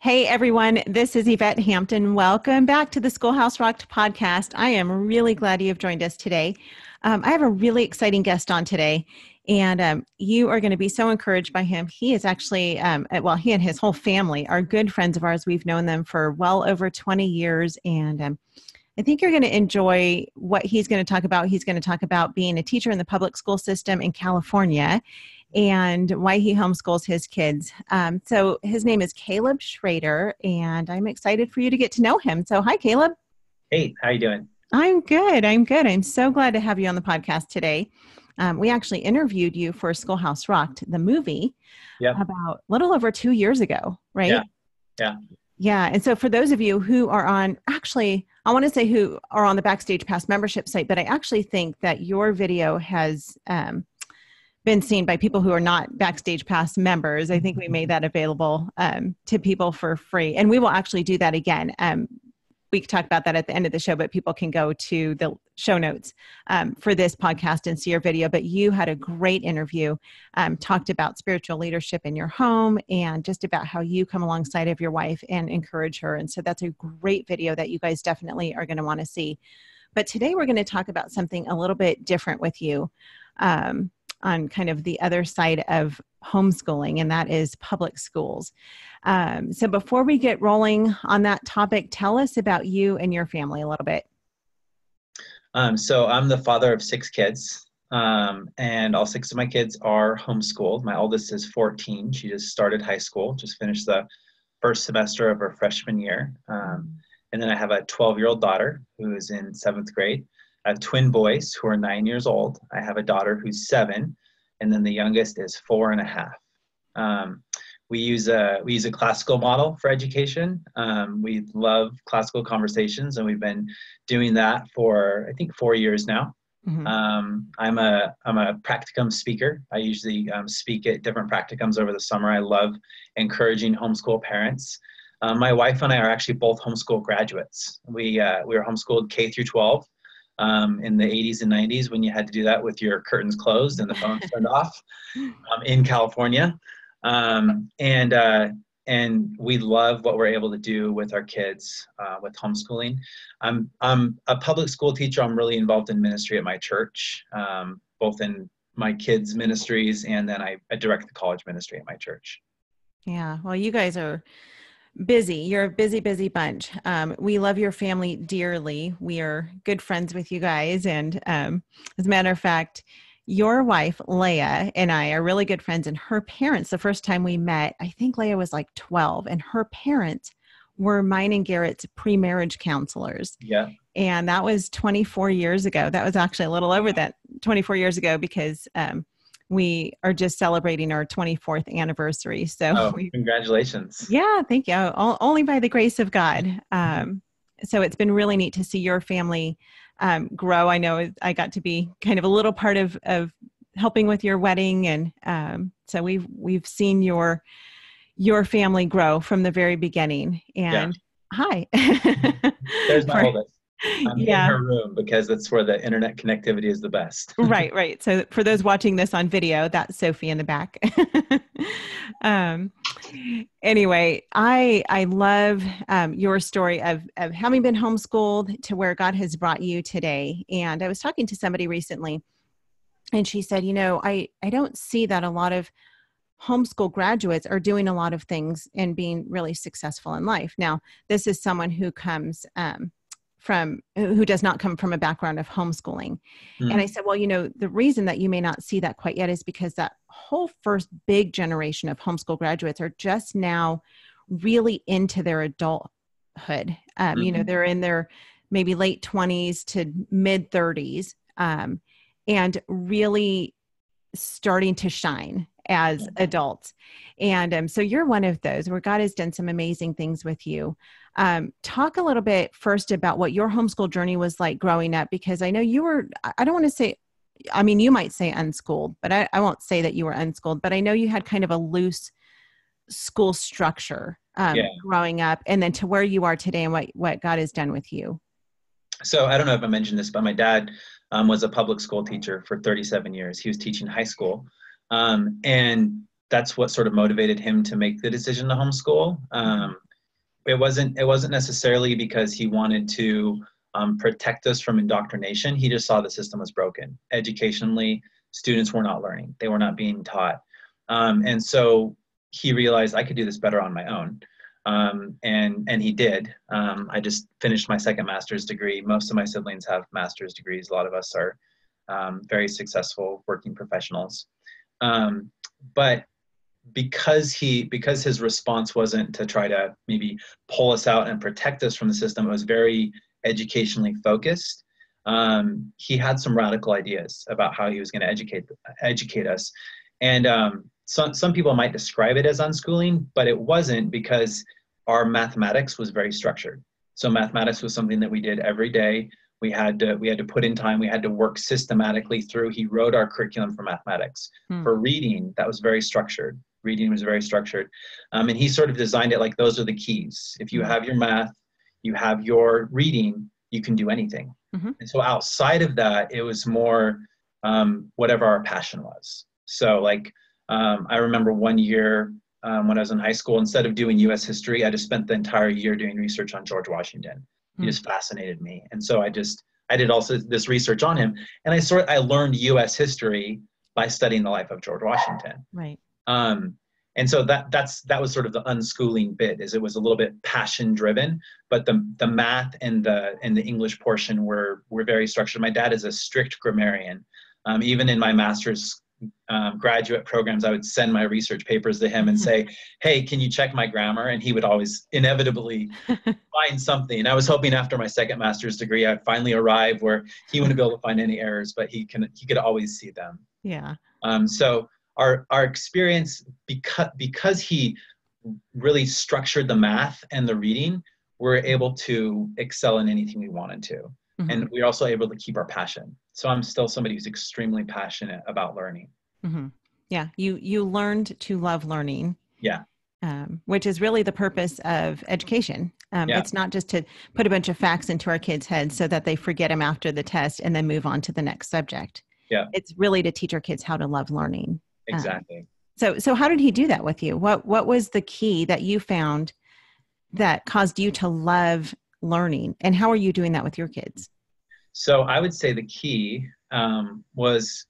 Hey everyone, this is Yvette Hampton. Welcome back to the Schoolhouse Rocked podcast. I am really glad you have joined us today. Um, I have a really exciting guest on today, and um, you are going to be so encouraged by him. He is actually, um, uh, well, he and his whole family are good friends of ours. We've known them for well over 20 years, and um, I think you're going to enjoy what he's going to talk about. He's going to talk about being a teacher in the public school system in California and why he homeschools his kids. Um, so his name is Caleb Schroeder, and I'm excited for you to get to know him. So hi, Caleb. Hey, how you doing? I'm good. I'm good. I'm so glad to have you on the podcast today. Um, we actually interviewed you for Schoolhouse Rocked, the movie, yep. about a little over two years ago, right? Yeah. Yeah. Yeah. And so for those of you who are on, actually, I want to say who are on the Backstage Pass membership site, but I actually think that your video has um, been seen by people who are not Backstage Pass members. I think we made that available um, to people for free, and we will actually do that again. Um, we can talk about that at the end of the show, but people can go to the show notes um, for this podcast and see your video. But you had a great interview, um, talked about spiritual leadership in your home and just about how you come alongside of your wife and encourage her. And so that's a great video that you guys definitely are going to want to see. But today we're going to talk about something a little bit different with you. Um, on kind of the other side of homeschooling, and that is public schools. Um, so, before we get rolling on that topic, tell us about you and your family a little bit. Um, so, I'm the father of six kids, um, and all six of my kids are homeschooled. My oldest is 14. She just started high school, just finished the first semester of her freshman year. Um, and then I have a 12 year old daughter who is in seventh grade. I have twin boys who are nine years old. I have a daughter who's seven, and then the youngest is four and a half. Um, we use a we use a classical model for education. Um, we love classical conversations, and we've been doing that for I think four years now. Mm-hmm. Um, I'm a I'm a practicum speaker. I usually um, speak at different practicums over the summer. I love encouraging homeschool parents. Um, my wife and I are actually both homeschool graduates. We uh, we were homeschooled K through 12, um, in the 80s and 90s when you had to do that with your curtains closed and the phone turned off um, in California. Um, and uh, and we love what we're able to do with our kids uh, with homeschooling. I'm I'm a public school teacher. I'm really involved in ministry at my church, um, both in my kids' ministries and then I, I direct the college ministry at my church. Yeah, well, you guys are busy. You're a busy, busy bunch. Um, we love your family dearly. We are good friends with you guys. And um, as a matter of fact, your wife, Leah, and I are really good friends. And her parents, the first time we met, I think Leah was like 12, and her parents were mine and Garritt's pre marriage counselors. Yeah. And that was 24 years ago. That was actually a little over that 24 years ago because um, we are just celebrating our 24th anniversary. So, oh, we, congratulations. Yeah, thank you. only by the grace of God. Um, so, it's been really neat to see your family um, grow. I know I got to be kind of a little part of, of helping with your wedding. And um, so, we've, we've seen your your family grow from the very beginning. And yeah. hi. There's my oldest. I'm yeah. in her room because that's where the internet connectivity is the best. right, right. So for those watching this on video, that's Sophie in the back. um, anyway, I I love um, your story of of having been homeschooled to where God has brought you today. And I was talking to somebody recently, and she said, you know, I I don't see that a lot of homeschool graduates are doing a lot of things and being really successful in life. Now, this is someone who comes um, from who does not come from a background of homeschooling. Mm. And I said, well, you know, the reason that you may not see that quite yet is because that whole first big generation of homeschool graduates are just now really into their adulthood. Um, mm-hmm. You know, mm-hmm. they're in their maybe late 20s to mid 30s um, and really starting to shine as adults. And um, so you're one of those where God has done some amazing things with you. Um, talk a little bit first about what your homeschool journey was like growing up, because I know you were, I don't want to say, I mean, you might say unschooled, but I, I won't say that you were unschooled, but I know you had kind of a loose school structure um, yeah. growing up and then to where you are today and what, what God has done with you. So I don't know if I mentioned this, but my dad um, was a public school teacher for 37 years. He was teaching high school. Um, and that's what sort of motivated him to make the decision to homeschool. Um, it wasn't it wasn't necessarily because he wanted to um, protect us from indoctrination. He just saw the system was broken. Educationally, students were not learning; they were not being taught, um, and so he realized I could do this better on my own. Um, and and he did. Um, I just finished my second master's degree. Most of my siblings have master's degrees. A lot of us are um, very successful working professionals. Um, but because he because his response wasn't to try to maybe pull us out and protect us from the system, it was very educationally focused. Um, he had some radical ideas about how he was going to educate educate us, and um, some some people might describe it as unschooling, but it wasn't because our mathematics was very structured. So mathematics was something that we did every day. We had to we had to put in time. We had to work systematically through. He wrote our curriculum for mathematics. Hmm. For reading, that was very structured. Reading was very structured, um, and he sort of designed it like those are the keys. If you hmm. have your math, you have your reading, you can do anything. Mm-hmm. And so outside of that, it was more um, whatever our passion was. So like um, I remember one year um, when I was in high school, instead of doing U.S. history, I just spent the entire year doing research on George Washington. He mm. just fascinated me, and so I just I did also this research on him, and I sort I learned U.S. history by studying the life of George Washington. Right. Um, and so that that's that was sort of the unschooling bit is it was a little bit passion driven but the the math and the and the english portion were were very structured my dad is a strict grammarian um, even in my master's um, graduate programs, I would send my research papers to him and say, "Hey, can you check my grammar?" And he would always inevitably find something. I was hoping after my second master's degree, I'd finally arrive where he wouldn't be able to find any errors, but he can he could always see them. Yeah. Um, so our our experience because because he really structured the math and the reading, we're able to excel in anything we wanted to. Mm-hmm. And we're also able to keep our passion. So I'm still somebody who's extremely passionate about learning. Mm-hmm. Yeah, you you learned to love learning. Yeah. Um, which is really the purpose of education. Um, yeah. It's not just to put a bunch of facts into our kids' heads so that they forget them after the test and then move on to the next subject. Yeah. It's really to teach our kids how to love learning. Um, exactly. Um, so, so how did he do that with you? What What was the key that you found that caused you to love learning, and how are you doing that with your kids? So I would say the key um, was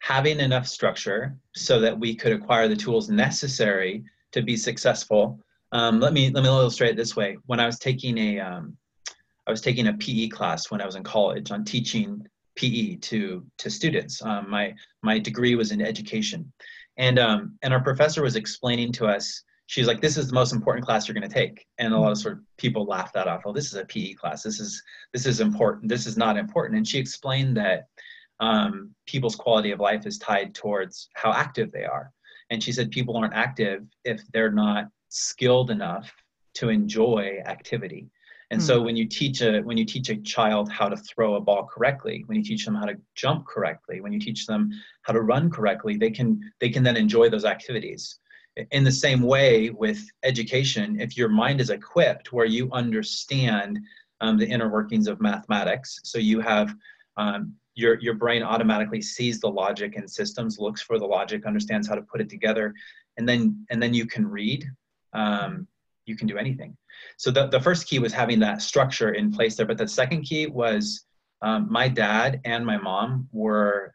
having enough structure so that we could acquire the tools necessary to be successful. Um, let me let me illustrate it this way. When I was taking a um, I was taking a PE class when I was in college on teaching PE to to students. Um, my my degree was in education, and um, and our professor was explaining to us she's like, this is the most important class you're going to take. And a lot of sort of people laugh that off. Oh, this is a PE class. This is, this is important. This is not important. And she explained that um, people's quality of life is tied towards how active they are. And she said people aren't active if they're not skilled enough to enjoy activity. And so hmm. when you teach a when you teach a child how to throw a ball correctly, when you teach them how to jump correctly, when you teach them how to run correctly, they can they can then enjoy those activities in the same way with education, if your mind is equipped where you understand um, the inner workings of mathematics, so you have um, your, your brain automatically sees the logic in systems, looks for the logic, understands how to put it together, and then and then you can read. Um, you can do anything. So the, the first key was having that structure in place there, but the second key was um, my dad and my mom were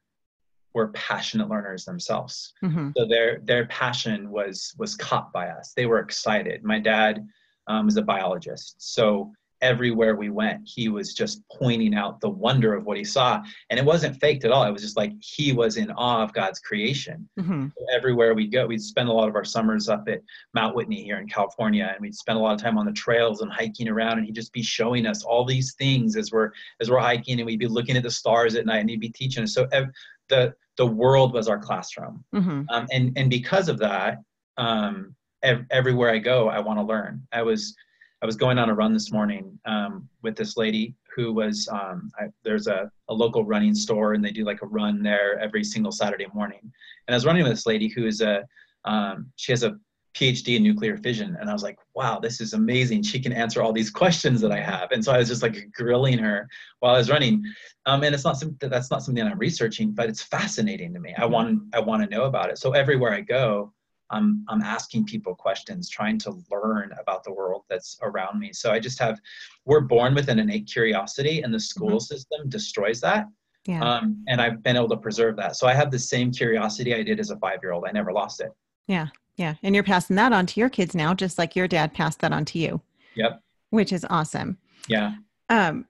were passionate learners themselves. Mm-hmm. So their their passion was was caught by us. They were excited. My dad um, is a biologist, so everywhere we went, he was just pointing out the wonder of what he saw, and it wasn't faked at all. It was just like he was in awe of God's creation. Mm-hmm. Everywhere we go, we'd spend a lot of our summers up at Mount Whitney here in California, and we'd spend a lot of time on the trails and hiking around, and he'd just be showing us all these things as we're as we're hiking, and we'd be looking at the stars at night, and he'd be teaching us. So ev- the the world was our classroom mm-hmm. um, and and because of that um, ev- everywhere i go i want to learn i was i was going on a run this morning um, with this lady who was um, I, there's a, a local running store and they do like a run there every single saturday morning and i was running with this lady who is a um, she has a PhD in nuclear fission. And I was like, wow, this is amazing. She can answer all these questions that I have. And so I was just like grilling her while I was running. Um, and it's not something that's not something that I'm researching, but it's fascinating to me. I want I want to know about it. So everywhere I go, I'm, I'm asking people questions, trying to learn about the world that's around me. So I just have, we're born with an innate curiosity, and the school mm-hmm. system destroys that. Yeah. Um, and I've been able to preserve that. So I have the same curiosity I did as a five year old. I never lost it. Yeah. Yeah. And you're passing that on to your kids now, just like your dad passed that on to you. Yep. Which is awesome. Yeah. Um,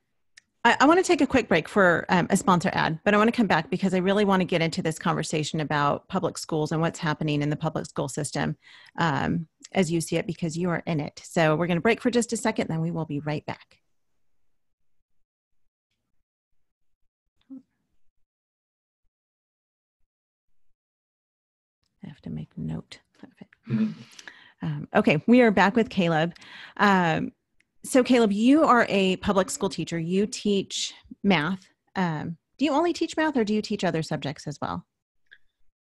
I, I want to take a quick break for um, a sponsor ad, but I want to come back because I really want to get into this conversation about public schools and what's happening in the public school system um, as you see it because you are in it. So we're going to break for just a second, then we will be right back. I have to make note of it. Mm-hmm. Um, okay, we are back with Caleb. Um, so, Caleb, you are a public school teacher. You teach math. Um, do you only teach math, or do you teach other subjects as well?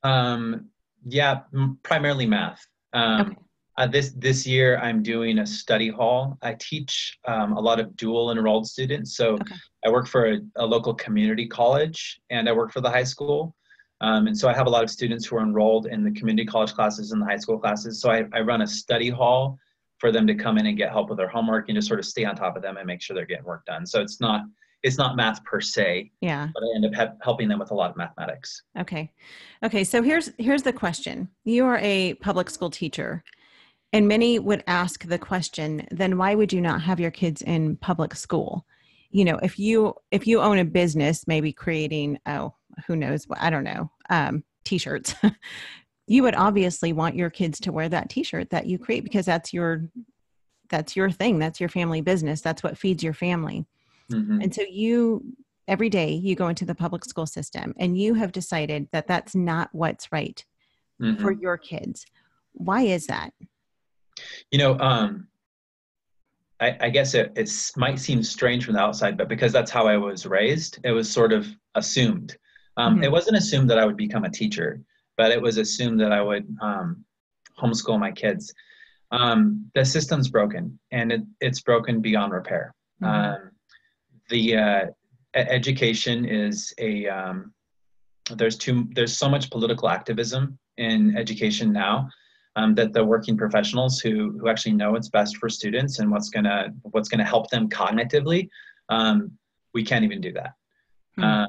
Um, yeah, primarily math. Um, okay. Uh, this this year, I'm doing a study hall. I teach um, a lot of dual enrolled students. So okay. I work for a, a, local community college, and I work for the high school. Um, and so I have a lot of students who are enrolled in the community college classes and the high school classes. So I, I run a study hall for them to come in and get help with their homework and just sort of stay on top of them and make sure they're getting work done. So it's not it's not math per se. Yeah. But I end up he- helping them with a lot of mathematics. Okay. Okay, so here's here's the question. You are a public school teacher and many would ask the question, then why would you not have your kids in public school? You know, if you if you own a business maybe creating oh, who knows what I don't know, um t-shirts you would obviously want your kids to wear that t-shirt that you create because that's your that's your thing that's your family business that's what feeds your family mm-hmm. and so you every day you go into the public school system and you have decided that that's not what's right mm-hmm. for your kids why is that you know um I, I guess it it might seem strange from the outside, but because that's how I was raised, it was sort of assumed. Um, mm-hmm. It wasn't assumed that I would become a teacher but it was assumed that I would um, homeschool my kids. Um, the system's broken, and it, it's broken beyond repair. Mm-hmm. Um, the uh, education is a um, there's too there's so much political activism in education now um, that the working professionals who who actually know what's best for students and what's gonna what's gonna help them cognitively, um, we can't even do that. Mm-hmm. Uh,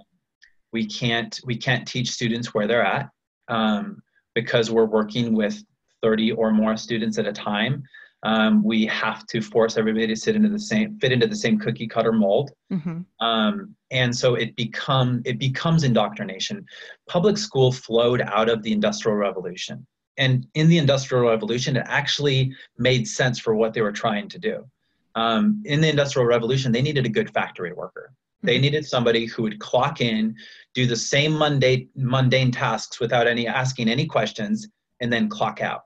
we can't we can't teach students where they're at um, because we're working with 30 or more students at a time. Um, we have to force everybody to sit into the same fit into the same cookie cutter mold mm-hmm. um, and so it become it becomes indoctrination public school flowed out of the industrial revolution and in the industrial revolution it actually made sense for what they were trying to do um, in the industrial revolution they needed a good factory worker they mm-hmm. needed somebody who would clock in, do the same mundane mundane tasks without any asking any questions, and then clock out.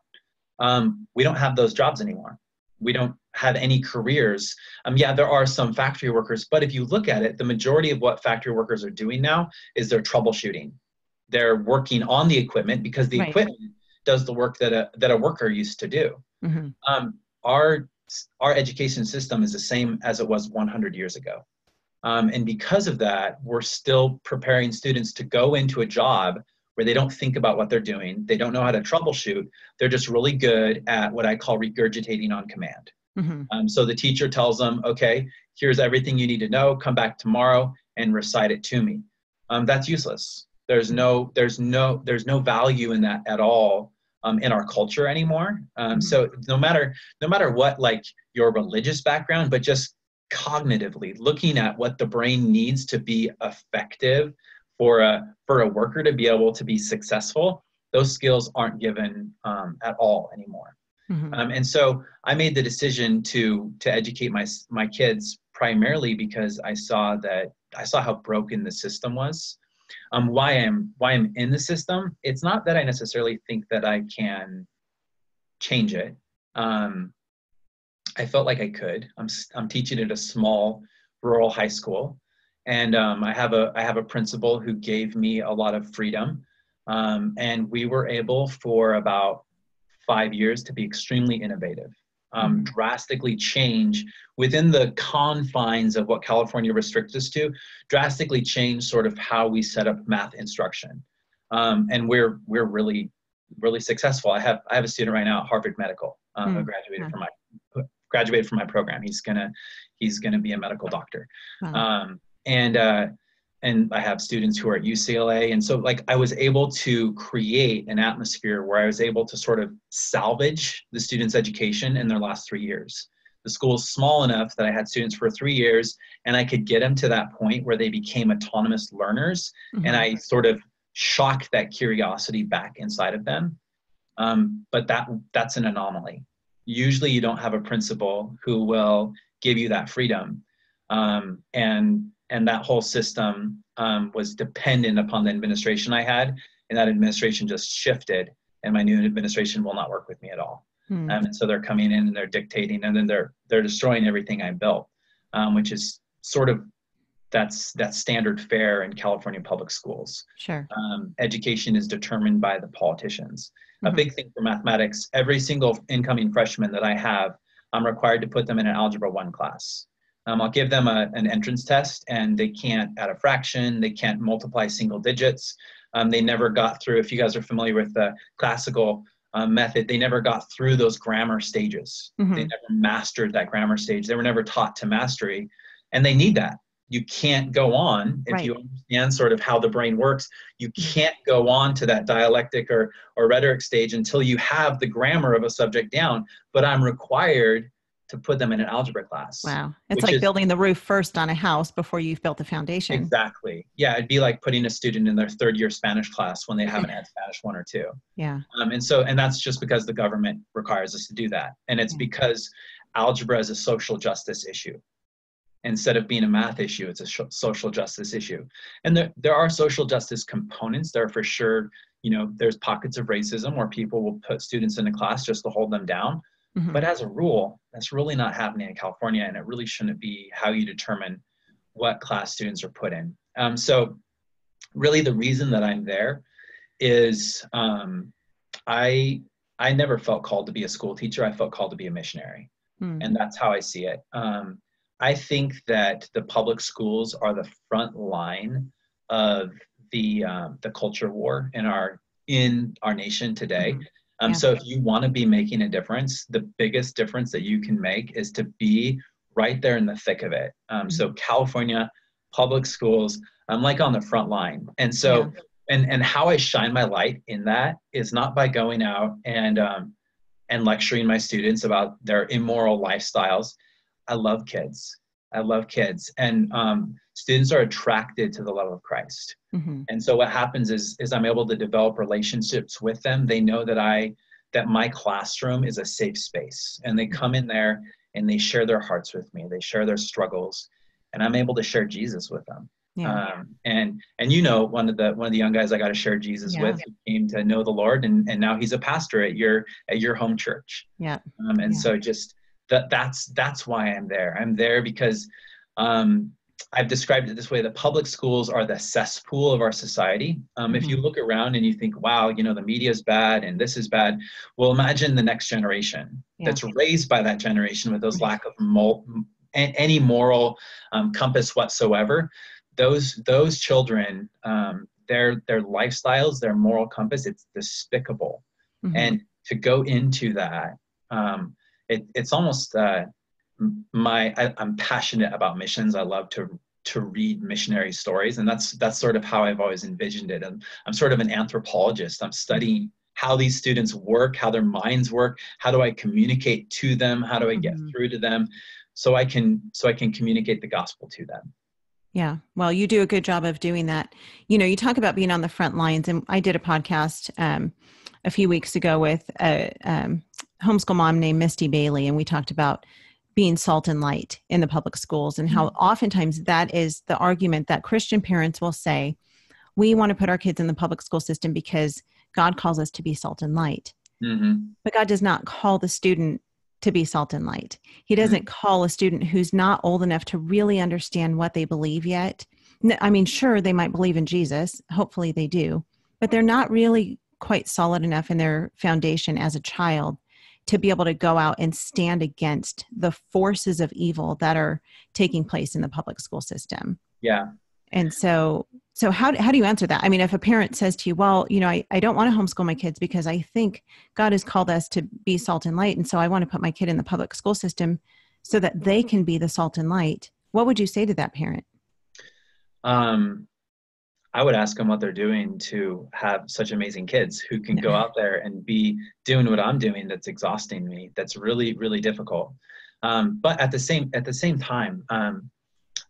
Um, we don't have those jobs anymore. We don't have any careers. Um, yeah, there are some factory workers, but if you look at it, the majority of what factory workers are doing now is they're troubleshooting. They're working on the equipment because the right. equipment does the work that a that a worker used to do. Mm-hmm. Um, our our education system is the same as it was 100 years ago. Um, and because of that, we're still preparing students to go into a job where they don't think about what they're doing. They don't know how to troubleshoot. They're just really good at what I call regurgitating on command. Mm-hmm. Um, so the teacher tells them, okay, here's everything you need to know. Come back tomorrow and recite it to me. Um, that's useless. There's no, there's no, there's no value in that at all um, in our culture anymore. Um, mm-hmm. So no matter, no matter what, like your religious background, but just cognitively looking at what the brain needs to be effective for a for a worker to be able to be successful those skills aren't given um, at all anymore. Mm-hmm. um, and so i made the decision to to educate my my kids primarily because i saw that i saw how broken the system was. Um, why i'm why i'm in the system it's not that i necessarily think that i can change it. Um, I felt like I could. I'm I'm teaching at a small rural high school, and um, I have a I have a principal who gave me a lot of freedom, um, and we were able for about five years to be extremely innovative, um, mm-hmm. drastically change within the confines of what California restricts us to, drastically change sort of how we set up math instruction, um, and we're we're really really successful. I have I have a student right now at Harvard Medical um, mm. who graduated yeah. from my graduated from my program. He's gonna he's gonna be a medical doctor, wow. um, and uh, and I have students who are at UCLA, and so like I was able to create an atmosphere where I was able to sort of salvage the students' education in their last three years. The school is small enough that I had students for three years, and I could get them to that point where they became autonomous learners, mm-hmm. and I sort of shocked that curiosity back inside of them. Um, but that that's an anomaly usually you don't have a principal who will give you that freedom. Um, and and that whole system um, was dependent upon the administration i had and that administration just shifted and my new administration will not work with me at all. Hmm. um, and so they're coming in and they're dictating and then they're they're destroying everything i built um, which is sort of that's that's standard fare in california public schools. Sure. Um, education is determined by the politicians a big thing for mathematics every single incoming freshman that i have i'm required to put them in an algebra 1 class. Um, i'll give them a, an entrance test and they can't add a fraction they can't multiply single digits. Um, they never got through if you guys are familiar with the classical um, method they never got through those grammar stages. Mm-hmm. they never mastered that grammar stage. They were never taught to mastery and they need that you can't go on if right. you understand sort of how the brain works you can't go on to that dialectic or, or rhetoric stage until you have the grammar of a subject down but i'm required to put them in an algebra class. Wow. It's like is, building the roof first on a house before you've built the foundation. Exactly. Yeah it'd be like putting a student in their third year spanish class when they haven't had spanish one or two. Yeah. Um, and so and that's just because the government requires us to do that. And it's because algebra is a social justice issue instead of being a math issue it's a social justice issue. And there, there are social justice components. There are for sure you know there's pockets of racism where people will put students in a class just to hold them down. Mm-hmm. but as a rule that's really not happening in california and it really shouldn't be how you determine what class students are put in. Um, so really the reason that i'm there is um, i i never felt called to be a school teacher. I felt called to be a missionary. Mm. and that's how i see it. Um, I think that the public schools are the front line of the um, the culture war in our in our nation today. Mm-hmm. Um, yeah. So if you want to be making a difference, the biggest difference that you can make is to be right there in the thick of it. Um, mm-hmm. So California public schools, I'm like on the front line, and so yeah. and and how I shine my light in that is not by going out and um, and lecturing my students about their immoral lifestyles I love kids. I love kids, and um, students are attracted to the love of Christ. Mm-hmm. And so what happens is is I'm able to develop relationships with them. They know that I that my classroom is a safe space, and they come in there and they share their hearts with me. They share their struggles, and I'm able to share Jesus with them. Yeah. Um, and and you know one of the one of the young guys I got to share Jesus yeah. with came to know the Lord and and now he's a pastor at your at your home church. Yeah. Um, and yeah. so just that that's that's why i'm there i'm there because um, i've described it this way the public schools are the cesspool of our society um, mm-hmm. if you mm-hmm. look around and you think wow you know the media is bad and this is bad well imagine the next generation yeah. that's raised by that generation with those lack of mo- any moral um, compass whatsoever those those children um, their their lifestyles their moral compass it's despicable mm-hmm. and to go into that um, it, it's almost uh, my I, i'm passionate about missions. I love to to read missionary stories and that's that's sort of how i've always envisioned it. And i'm sort of an anthropologist. I'm studying how these students work how their minds work. How do i communicate to them? How do i get mm-hmm. through to them? So i can so i can communicate the gospel to them. Yeah. Well you do a good job of doing that. You know you talk about being on the front lines and i did a podcast um, a few weeks ago with a um, homeschool mom named Misty Bailey, and we talked about being salt and light in the public schools and how mm-hmm. oftentimes that is the argument that Christian parents will say, we want to put our kids in the public school system because God calls us to be salt and light. Mm-hmm. But God does not call the student to be salt and light. He mm-hmm. doesn't mm-hmm. call a student who's not old enough to really understand what they believe yet. I mean, sure, they might believe in Jesus. Hopefully they do, but they're not really quite solid enough in their foundation as a child to be able to go out and stand against the forces of evil that are taking place in the public school system. Yeah. And so so how, how do you answer that i mean if a parent says to you well you know I, I don't want to homeschool my kids because i think god has called us to be salt and light and so i want to put my kid in the public school system so that they can be the salt and light what would you say to that parent um, I would ask them what they're doing to have such amazing kids who can go out there and be doing what I'm doing. That's exhausting me. That's really, really difficult. Um, but at the same at the same time, um,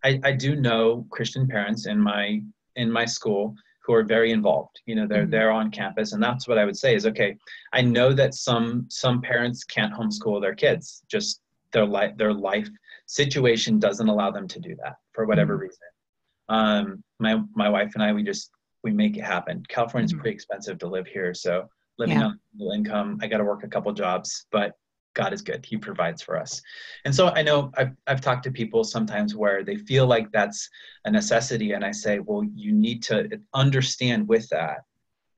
I, I do know Christian parents in my in my school who are very involved. You know, they're mm-hmm. they're on campus, and that's what I would say is okay. I know that some some parents can't homeschool their kids. Just their life their life situation doesn't allow them to do that for whatever mm-hmm. reason. Um, my my wife and I we just we make it happen. California's mm-hmm. pretty expensive to live here, so living yeah. on low income, I got to work a couple jobs, but God is good. He provides for us. And so I know I've, I've talked to people sometimes where they feel like that's a necessity. And I say, well, you need to understand with that,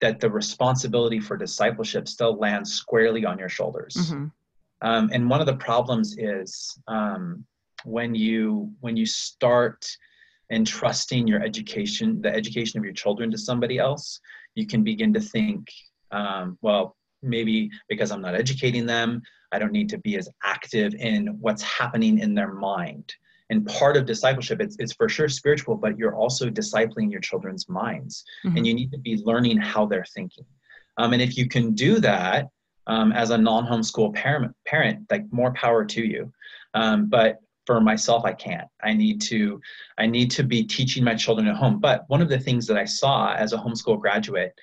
that the responsibility for discipleship still lands squarely on your shoulders. Mm-hmm. Um, and one of the problems is um, when you when you start entrusting your education, the education of your children to somebody else, you can begin to think, um, well, maybe because I'm not educating them, I don't need to be as active in what's happening in their mind. And part of discipleship, it's, it's for sure spiritual, but you're also discipling your children's minds. Mm-hmm. And you need to be learning how they're thinking. Um, and if you can do that um, as a non homeschool parent, parent, like more power to you. Um, but for myself i can't. I need to i need to be teaching my children at home. But one of the things that i saw as a homeschool graduate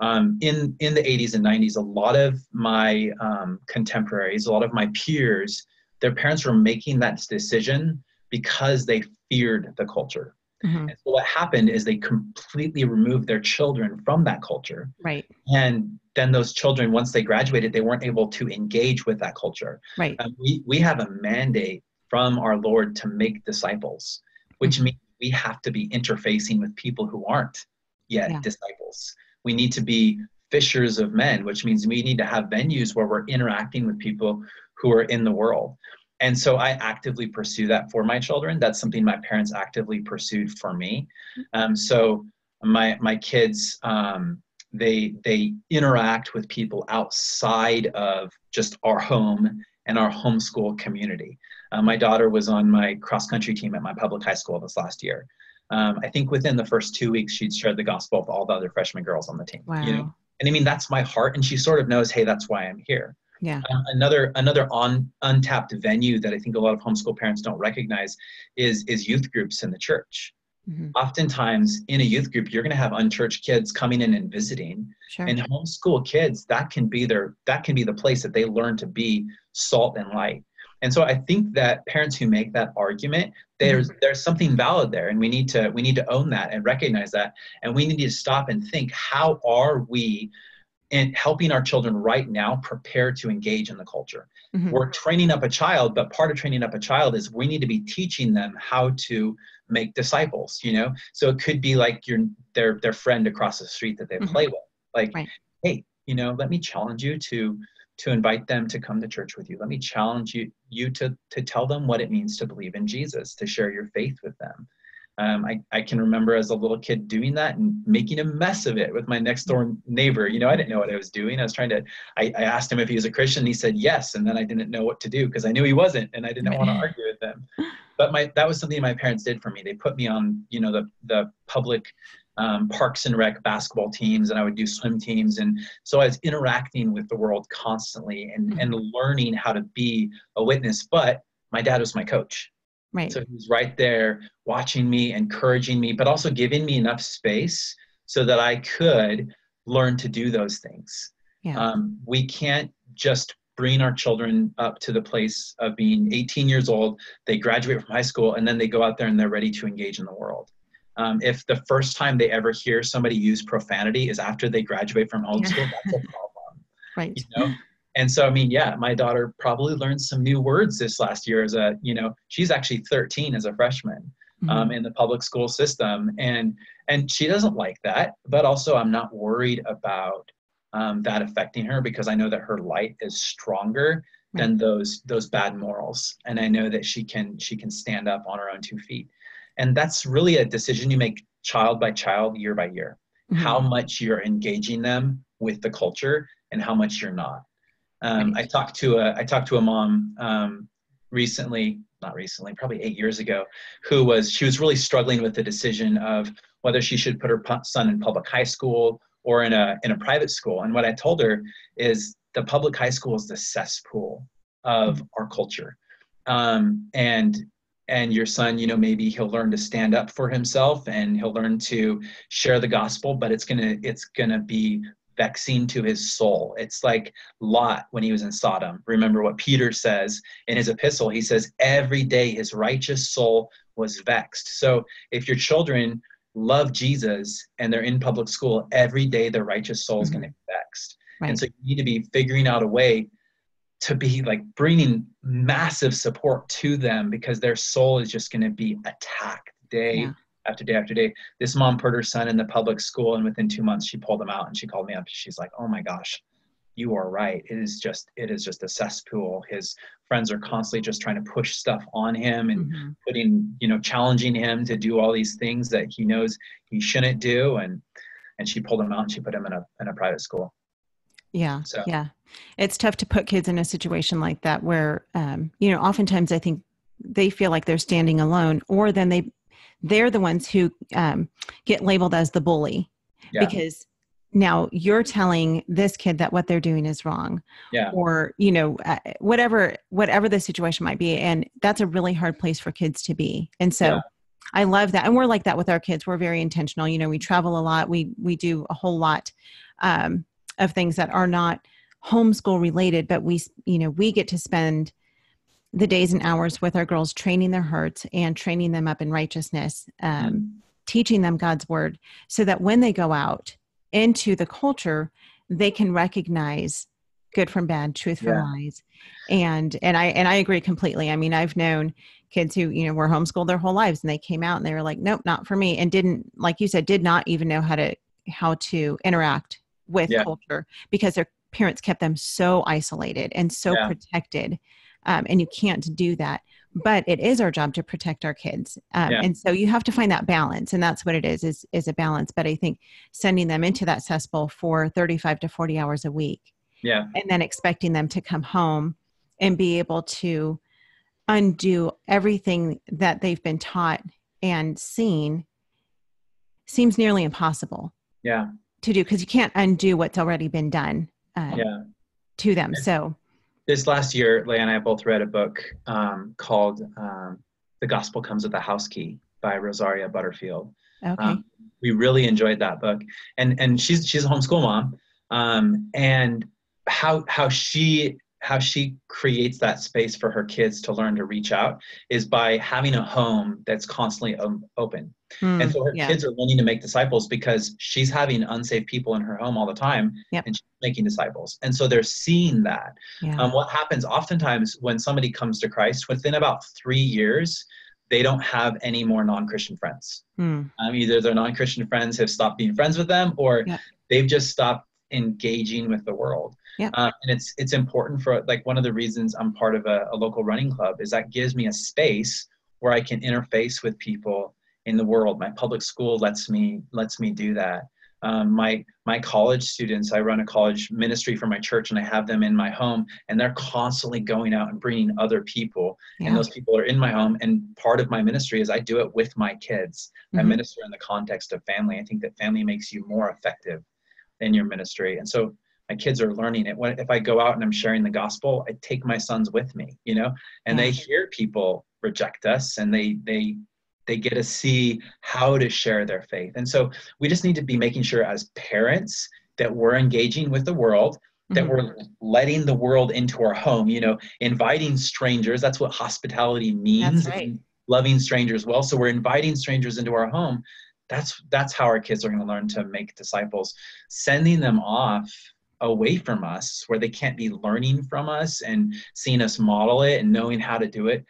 um, in in the 80s and 90s a lot of my um, contemporaries a lot of my peers their parents were making that decision because they feared the culture. Mm-hmm. and so what happened is they completely removed their children from that culture. Right. And then those children once they graduated they weren't able to engage with that culture. Right. Um, we, we have a mandate from our Lord to make disciples, which mm-hmm. means we have to be interfacing with people who aren't yet yeah. disciples. We need to be fishers of men, which means we need to have venues where we're interacting with people who are in the world. And so I actively pursue that for my children. That's something my parents actively pursued for me. Um, so my my kids um, they they interact with people outside of just our home and our homeschool community. Uh, my daughter was on my cross country team at my public high school this last year. Um, I think within the first two weeks, she'd shared the gospel with all the other freshman girls on the team. Wow. You know? And I mean, that's my heart. And she sort of knows, hey, that's why I'm here. Yeah. Um, another another on untapped venue that I think a lot of homeschool parents don't recognize is is youth groups in the church. Mm-hmm. Oftentimes, in a youth group, you're going to have unchurched kids coming in and visiting. Sure. And homeschool kids, that can be their that can be the place that they learn to be salt and light. And so I think that parents who make that argument, there's mm-hmm. there's something valid there, and we need to we need to own that and recognize that, and we need to stop and think: How are we in helping our children right now prepare to engage in the culture? Mm-hmm. We're training up a child, but part of training up a child is we need to be teaching them how to make disciples. You know, so it could be like your their their friend across the street that they mm-hmm. play with, like, right. hey, you know, let me challenge you to to invite them to come to church with you. Let me challenge you, you to, to tell them what it means to believe in Jesus, to share your faith with them. Um, I, I can remember as a little kid doing that and making a mess of it with my next door neighbor. You know, I didn't know what I was doing. I was trying to, I, I asked him if he was a Christian. He said yes. And then I didn't know what to do because I knew he wasn't and I didn't want to argue with them. But my, that was something my parents did for me. They put me on, you know, the, the public um, parks and rec basketball teams and I would do swim teams. And so I was interacting with the world constantly and, mm-hmm. and learning how to be a witness. But my dad was my coach. Right. So he was right there watching me, encouraging me, but also giving me enough space so that I could learn to do those things. Yeah. Um, we can't just bring our children up to the place of being 18 years old, they graduate from high school, and then they go out there and they're ready to engage in the world um, if the first time they ever hear somebody use profanity is after they graduate from homeschool, yeah. that's a problem. Right. You know? And so, I mean, yeah, my daughter probably learned some new words this last year as a, you know, she's actually 13 as a freshman mm-hmm. um, in the public school system. And, and she doesn't like that, but also I'm not worried about um, that affecting her because I know that her light is stronger than those, those bad morals. And I know that she can, she can stand up on her own two feet and that's really a decision you make child by child, year by year, mm-hmm. how much you're engaging them with the culture and how much you're not. Um, right. I talked to a I talked to a mom um, recently, not recently, probably eight years ago, who was she was really struggling with the decision of whether she should put her son in public high school or in a in a private school. And what I told her is the public high school is the cesspool of mm-hmm. our culture, um, and and your son you know maybe he'll learn to stand up for himself and he'll learn to share the gospel but it's gonna it's gonna be vexing to his soul. It's like Lot when he was in Sodom. Remember what Peter says in his epistle. He says, Every day his righteous soul was vexed. So if your children love Jesus and they're in public school, every day their righteous soul is mm-hmm. going to be vexed. Right. And so you need to be figuring out a way to be like bringing massive support to them because their soul is just going to be attacked day yeah after day after day. This mom put her son in the public school, and within two months, she pulled him out and she called me up. She's like, "Oh my gosh, you are right. It is just it is just a cesspool. His friends are constantly just trying to push stuff on him and mm-hmm. putting you know challenging him to do all these things that he knows he shouldn't do." And and she pulled him out and she put him in a in a private school. Yeah. So. Yeah. It's tough to put kids in a situation like that where, um, you know, oftentimes I think they feel like they're standing alone or then they they're the ones who um, get labeled as the bully yeah. because now you're telling this kid that what they're doing is wrong yeah. or you know uh, whatever whatever the situation might be and that's a really hard place for kids to be and so yeah. i love that and we're like that with our kids we're very intentional you know we travel a lot we we do a whole lot um, of things that are not homeschool related but we you know we get to spend the days and hours with our girls, training their hearts and training them up in righteousness, um, mm-hmm. teaching them God's word, so that when they go out into the culture, they can recognize good from bad, truth from yeah. lies, and and I and I agree completely. I mean, I've known kids who you know were homeschooled their whole lives, and they came out and they were like, nope, not for me, and didn't like you said, did not even know how to how to interact with yeah. culture because their parents kept them so isolated and so yeah. protected um, and you can't do that but it is our job to protect our kids um, yeah. and so you have to find that balance and that's what it is is is a balance but i think sending them into that cesspool for 35 to 40 hours a week yeah and then expecting them to come home and be able to undo everything that they've been taught and seen seems nearly impossible yeah to do because you can't undo what's already been done uh, yeah. to them so this last year, Leah and I both read a book um, called um, "The Gospel Comes with a House Key" by Rosaria Butterfield. Okay. Um, we really enjoyed that book, and and she's she's a homeschool mom, um, and how how she how she creates that space for her kids to learn to reach out is by having a home that's constantly um, open. Mm, and so her yeah. kids are learning to make disciples because she's having unsafe people in her home all the time yep. and she's making disciples. And so they're seeing that. Yeah. Um, what happens oftentimes when somebody comes to Christ, within about three years, they don't have any more non-Christian friends. Mm. Um, either their non-Christian friends have stopped being friends with them or yep. they've just stopped engaging with the world. Yeah. Um, and it's it's important for like one of the reasons I'm part of a, a local running club is that gives me a space where I can interface with people in the world. My public school lets me lets me do that. Um, my my college students, I run a college ministry for my church, and I have them in my home, and they're constantly going out and bringing other people, yeah. and those people are in my home. And part of my ministry is I do it with my kids. Mm-hmm. I minister in the context of family. I think that family makes you more effective in your ministry, and so my kids are learning it. When if I go out and I'm sharing the gospel, I take my sons with me, you know, and yeah. they hear people reject us, and they they they get to see how to share their faith. And so we just need to be making sure as parents that we're engaging with the world, that mm-hmm. we're letting the world into our home, you know, inviting strangers. That's what hospitality means. Right. Loving strangers well. So we're inviting strangers into our home. That's that's how our kids are going to learn to make disciples. Sending them off away from us where they can't be learning from us and seeing us model it and knowing how to do it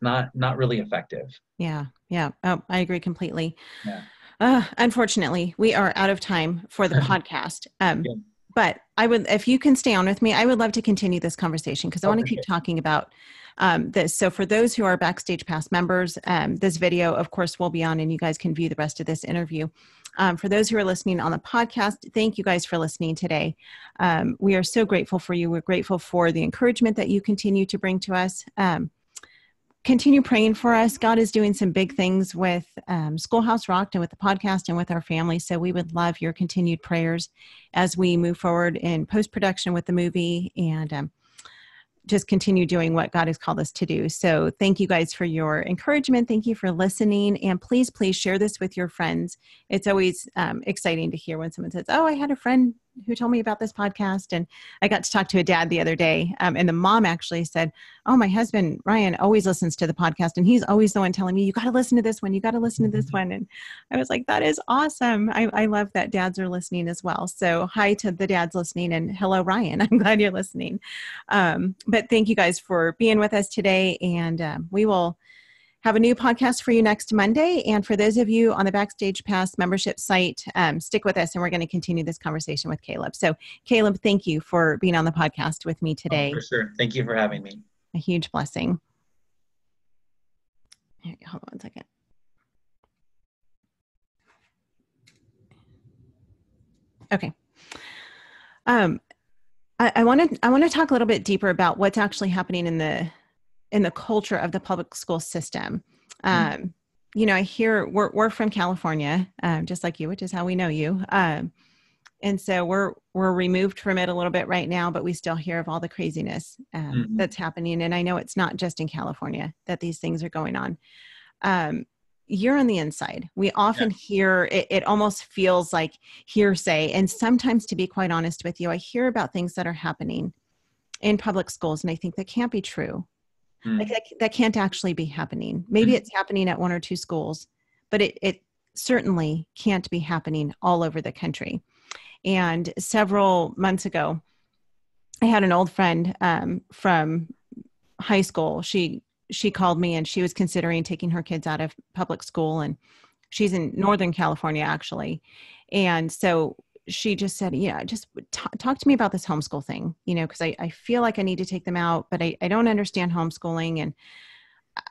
not not really effective yeah yeah oh, i agree completely yeah. Uh, unfortunately we are out of time for the podcast um, yeah. but i would if you can stay on with me i would love to continue this conversation because i oh, want to keep sure. talking about um, this. So, for those who are Backstage Pass members, um, this video, of course, will be on and you guys can view the rest of this interview. Um, for those who are listening on the podcast, thank you guys for listening today. Um, we are so grateful for you. We're grateful for the encouragement that you continue to bring to us. Um, continue praying for us. God is doing some big things with um, Schoolhouse Rocked and with the podcast and with our family. So we would love your continued prayers as we move forward in post production with the movie and um, just continue doing what God has called us to do. So thank you guys for your encouragement. Thank you for listening. And please, please share this with your friends. It's always um, exciting to hear when someone says, Oh, I had a friend who told me about this podcast. And I got to talk to a dad the other day. Um, and the mom actually said, Oh, my husband, Ryan, always listens to the podcast. And he's always the one telling me, You got to listen to this one. You got to listen to this one. And I was like, That is awesome. I, I love that dads are listening as well. So hi to the dads listening. And hello, Ryan. I'm glad you're listening. Um, but thank you guys for being with us today. And um, we will have a new podcast for you next Monday. And for those of you on the Backstage Pass membership site, um, stick with us and we're going to continue this conversation with Caleb. So, Caleb, thank you for being on the podcast with me today. Oh, for sure. Thank you for having me. A huge blessing. Hold on one second. Okay. Um, I want to I want to talk a little bit deeper about what's actually happening in the in the culture of the public school system. Mm-hmm. Um, you know, I hear we're we're from California, um, just like you, which is how we know you. Um, and so we're we're removed from it a little bit right now, but we still hear of all the craziness um, mm-hmm. that's happening. And I know it's not just in California that these things are going on. Um, you're on the inside. We often yeah. hear it, it almost feels like hearsay. And sometimes, to be quite honest with you, I hear about things that are happening in public schools, and I think that can't be true. Mm. Like that, that can't actually be happening. Maybe mm. it's happening at one or two schools, but it, it certainly can't be happening all over the country. And several months ago, I had an old friend um, from high school. She she called me and she was considering taking her kids out of public school, and she's in Northern California actually. And so she just said, yeah, just t- talk to me about this homeschool thing, you know, because I, I feel like I need to take them out, but I, I don't understand homeschooling and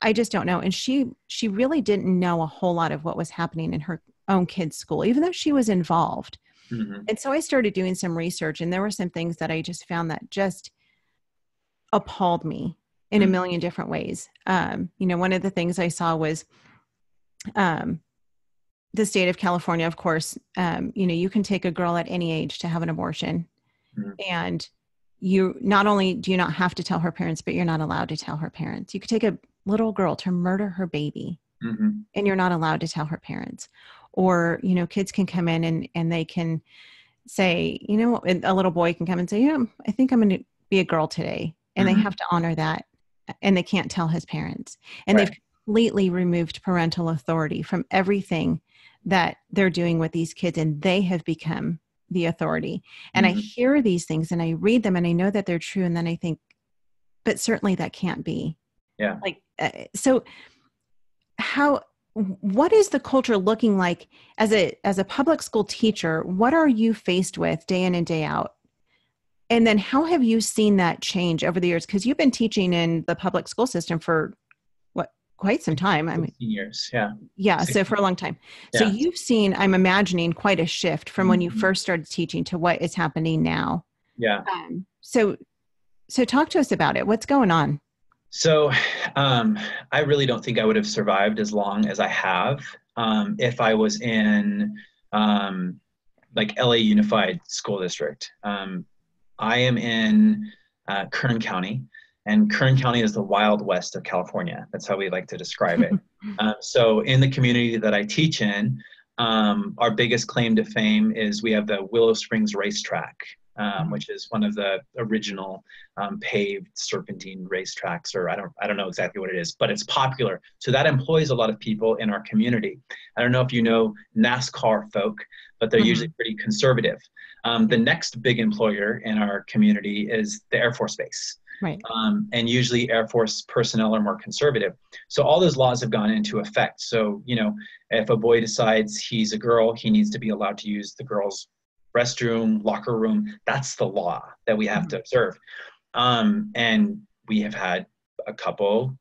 I just don't know. And she she really didn't know a whole lot of what was happening in her own kids' school, even though she was involved. Mm-hmm. And so I started doing some research and there were some things that I just found that just appalled me in mm-hmm. a million different ways. Um, you know, one of the things I saw was um, the state of California, of course, um, you know, you can take a girl at any age to have an abortion. Mm-hmm. And you not only do you not have to tell her parents, but you're not allowed to tell her parents. You could take a little girl to murder her baby mm-hmm. and you're not allowed to tell her parents. Or, you know, kids can come in and, and they can say, you know, a little boy can come and say, yeah, I think I'm going to be a girl today. And mm-hmm. they have to honor that and they can't tell his parents. And right. they've completely removed parental authority from everything that they're doing with these kids and they have become the authority. And mm-hmm. i hear these things and i read them and i know that they're true and then i think but certainly that can't be. Yeah. Like uh, so how what is the culture looking like as a as a public school teacher? What are you faced with day in and day out? And then how have you seen that change over the years? Because you've been teaching in the public school system for quite some time. I mean, years, yeah. Yeah, so for a long time. Yeah. So you've seen, I'm imagining, quite a shift from when you mm-hmm. first started teaching to what is happening now. Yeah. Um, so, so talk to us about it. What's going on? So, um, I really don't think I would have survived as long as I have um, if I was in um, like LA Unified School District. Um, I am in uh, Kern County, and Kern County is the wild west of California. That's how we like to describe it. um, so, in the community that I teach in, um, our biggest claim to fame is we have the Willow Springs Racetrack, um, which is one of the original um, paved serpentine racetracks, or I don't, I don't know exactly what it is, but it's popular. So that employs a lot of people in our community. I don't know if you know NASCAR folk, but they're mm-hmm. usually pretty conservative. Um, the next big employer in our community is the Air Force Base. Right. Um, and usually Air Force personnel are more conservative. So all those laws have gone into effect. So, you know, if a boy decides he's a girl, he needs to be allowed to use the girl's restroom, locker room. That's the law that we have mm-hmm. to observe. Um, and we have had a couple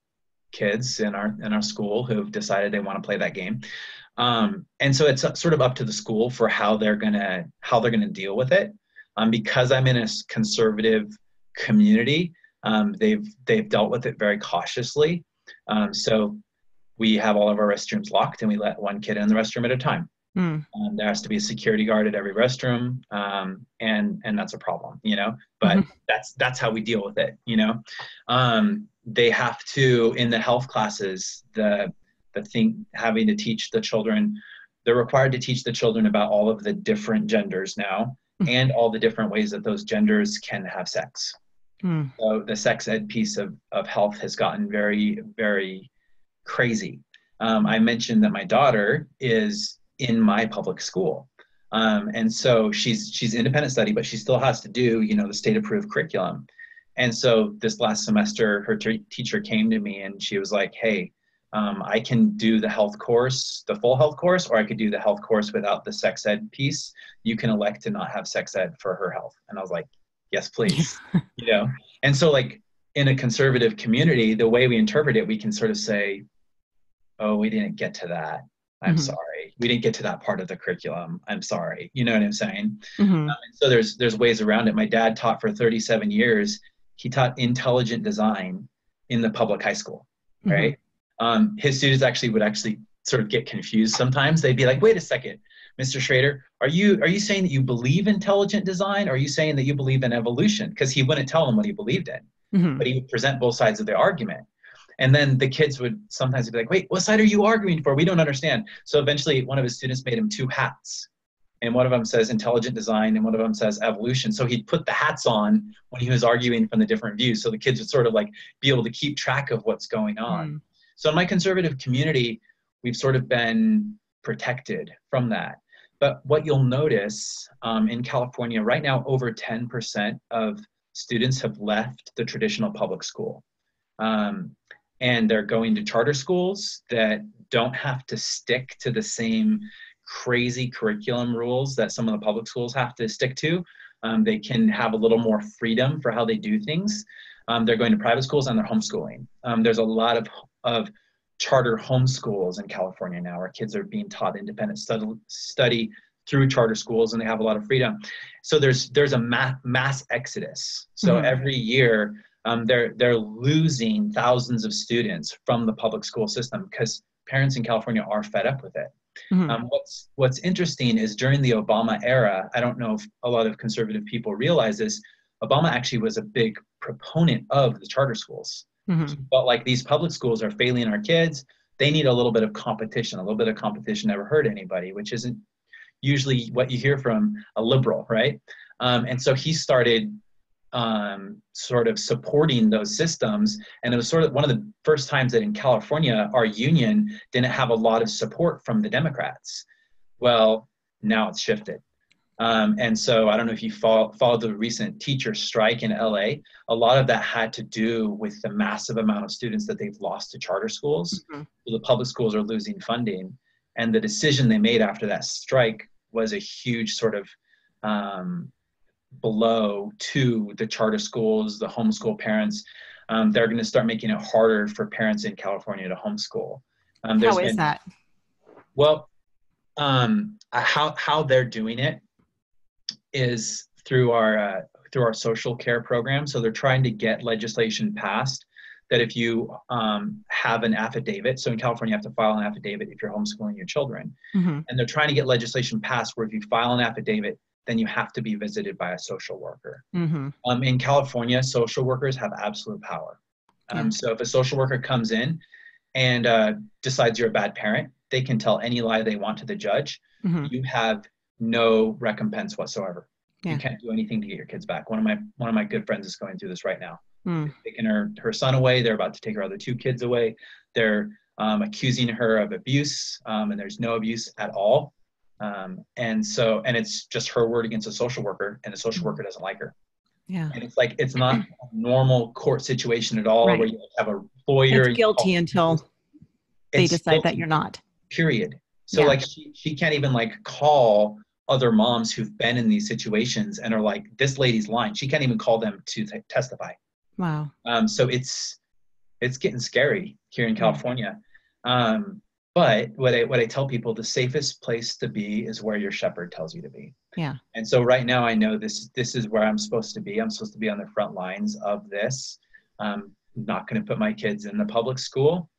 kids in our in our school who've decided they want to play that game um, and so it's sort of up to the school for how they're gonna how they're gonna deal with it um, because i'm in a conservative community um, they've they've dealt with it very cautiously um, so we have all of our restrooms locked and we let one kid in the restroom at a time Mm. Um, there has to be a security guard at every restroom, um, and and that's a problem, you know. But mm-hmm. that's that's how we deal with it, you know. Um, they have to in the health classes the the thing having to teach the children. They're required to teach the children about all of the different genders now, mm. and all the different ways that those genders can have sex. Mm. So the sex ed piece of of health has gotten very very crazy. Um, I mentioned that my daughter is in my public school. Um, and so she's she's independent study, but she still has to do you know the state approved curriculum. And so this last semester, her t- teacher came to me and she was like, "Hey, um, I can do the health course, the full health course, or I could do the health course without the sex ed piece. You can elect to not have sex ed for her health." And I was like, "Yes, please." you know. And so like in a conservative community, the way we interpret it, we can sort of say, "Oh, we didn't get to that." I'm mm-hmm. sorry. We didn't get to that part of the curriculum. I'm sorry. You know what I'm saying? Mm-hmm. Um, so there's there's ways around it. My dad taught for 37 years. He taught intelligent design in the public high school, mm-hmm. right? Mm-hmm. Um, his students actually would actually sort of get confused sometimes. They'd be like, "Wait a second, Mr. Schroeder, are you are you saying that you believe intelligent design? Or are you saying that you believe in evolution?" Because he wouldn't tell them what he believed in, mm-hmm. but he would present both sides of the argument and then the kids would sometimes be like wait what side are you arguing for we don't understand so eventually one of his students made him two hats and one of them says intelligent design and one of them says evolution so he'd put the hats on when he was arguing from the different views so the kids would sort of like be able to keep track of what's going on mm. so in my conservative community we've sort of been protected from that but what you'll notice um, in california right now over 10% of students have left the traditional public school um, and they're going to charter schools that don't have to stick to the same crazy curriculum rules that some of the public schools have to stick to. Um, they can have a little more freedom for how they do things. Um, they're going to private schools and they're homeschooling. Um, there's a lot of, of charter homeschools in California now where kids are being taught independent study, study through charter schools and they have a lot of freedom. So there's there's a mass, mass exodus. So mm-hmm. every year um, they're they're losing thousands of students from the public school system because parents in California are fed up with it. Mm-hmm. Um, what's what's interesting is during the Obama era, I don't know if a lot of conservative people realize this. Obama actually was a big proponent of the charter schools. Mm-hmm. But like these public schools are failing our kids. They need a little bit of competition. A little bit of competition never hurt anybody, which isn't usually what you hear from a liberal, right? Um, and so he started um, sort of supporting those systems. And it was sort of one of the first times that in California, our union didn't have a lot of support from the Democrats. Well, now it's shifted. Um, and so I don't know if you follow, followed the recent teacher strike in LA. A lot of that had to do with the massive amount of students that they've lost to charter schools. Mm-hmm. the public schools are losing funding. And the decision they made after that strike was a huge sort of um, below to the charter schools, the homeschool parents. Um, they're going to start making it harder for parents in California to homeschool. Um, how is been, that? Well, um, how how they're doing it is through our uh, through our social care program. So they're trying to get legislation passed that if you um, have an affidavit, so in California you have to file an affidavit if you're homeschooling your children, mm-hmm. and they're trying to get legislation passed where if you file an affidavit, then you have to be visited by a social worker. Mm-hmm. Um, in California, social workers have absolute power. Um, yeah. So if a social worker comes in and uh, decides you're a bad parent, they can tell any lie they want to the judge. Mm-hmm. You have no recompense whatsoever. Yeah. You can't do anything to get your kids back. One of my one of my good friends is going through this right now. Mm. Taking her her son away. They're about to take her other two kids away. They're um, accusing her of abuse, um, and there's no abuse at all. Um, and so, and it's just her word against a social worker, and the social mm-hmm. worker doesn't like her. Yeah. And it's like it's not a normal court situation at all right. where you have a lawyer. It's guilty until they decide guilty, that you're not. Period. So yeah. like she she can't even like call other moms who've been in these situations and are like, this lady's lying. She can't even call them to t- testify. Wow. Um, so it's it's getting scary here in California. Um, but what I what I tell people, the safest place to be is where your shepherd tells you to be. Yeah. And so right now, I know this this is where I'm supposed to be. I'm supposed to be on the front lines of this. Um, not going to put my kids in the public school,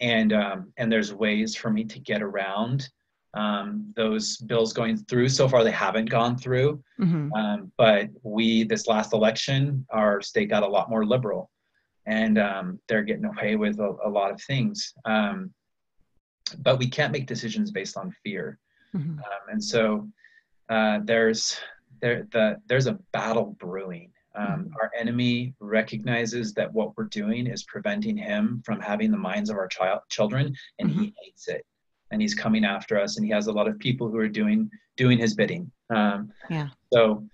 and um, and there's ways for me to get around um, those bills going through. So far, they haven't gone through. Mm-hmm. Um, but we this last election, our state got a lot more liberal, and um, they're getting away with a, a lot of things. Um, but we can't make decisions based on fear. Mm-hmm. Um, and so uh, there's there the there's a battle brewing. Um, mm-hmm. Our enemy recognizes that what we're doing is preventing him from having the minds of our child children, and mm-hmm. he hates it. And he's coming after us, and he has a lot of people who are doing doing his bidding. Um, yeah. So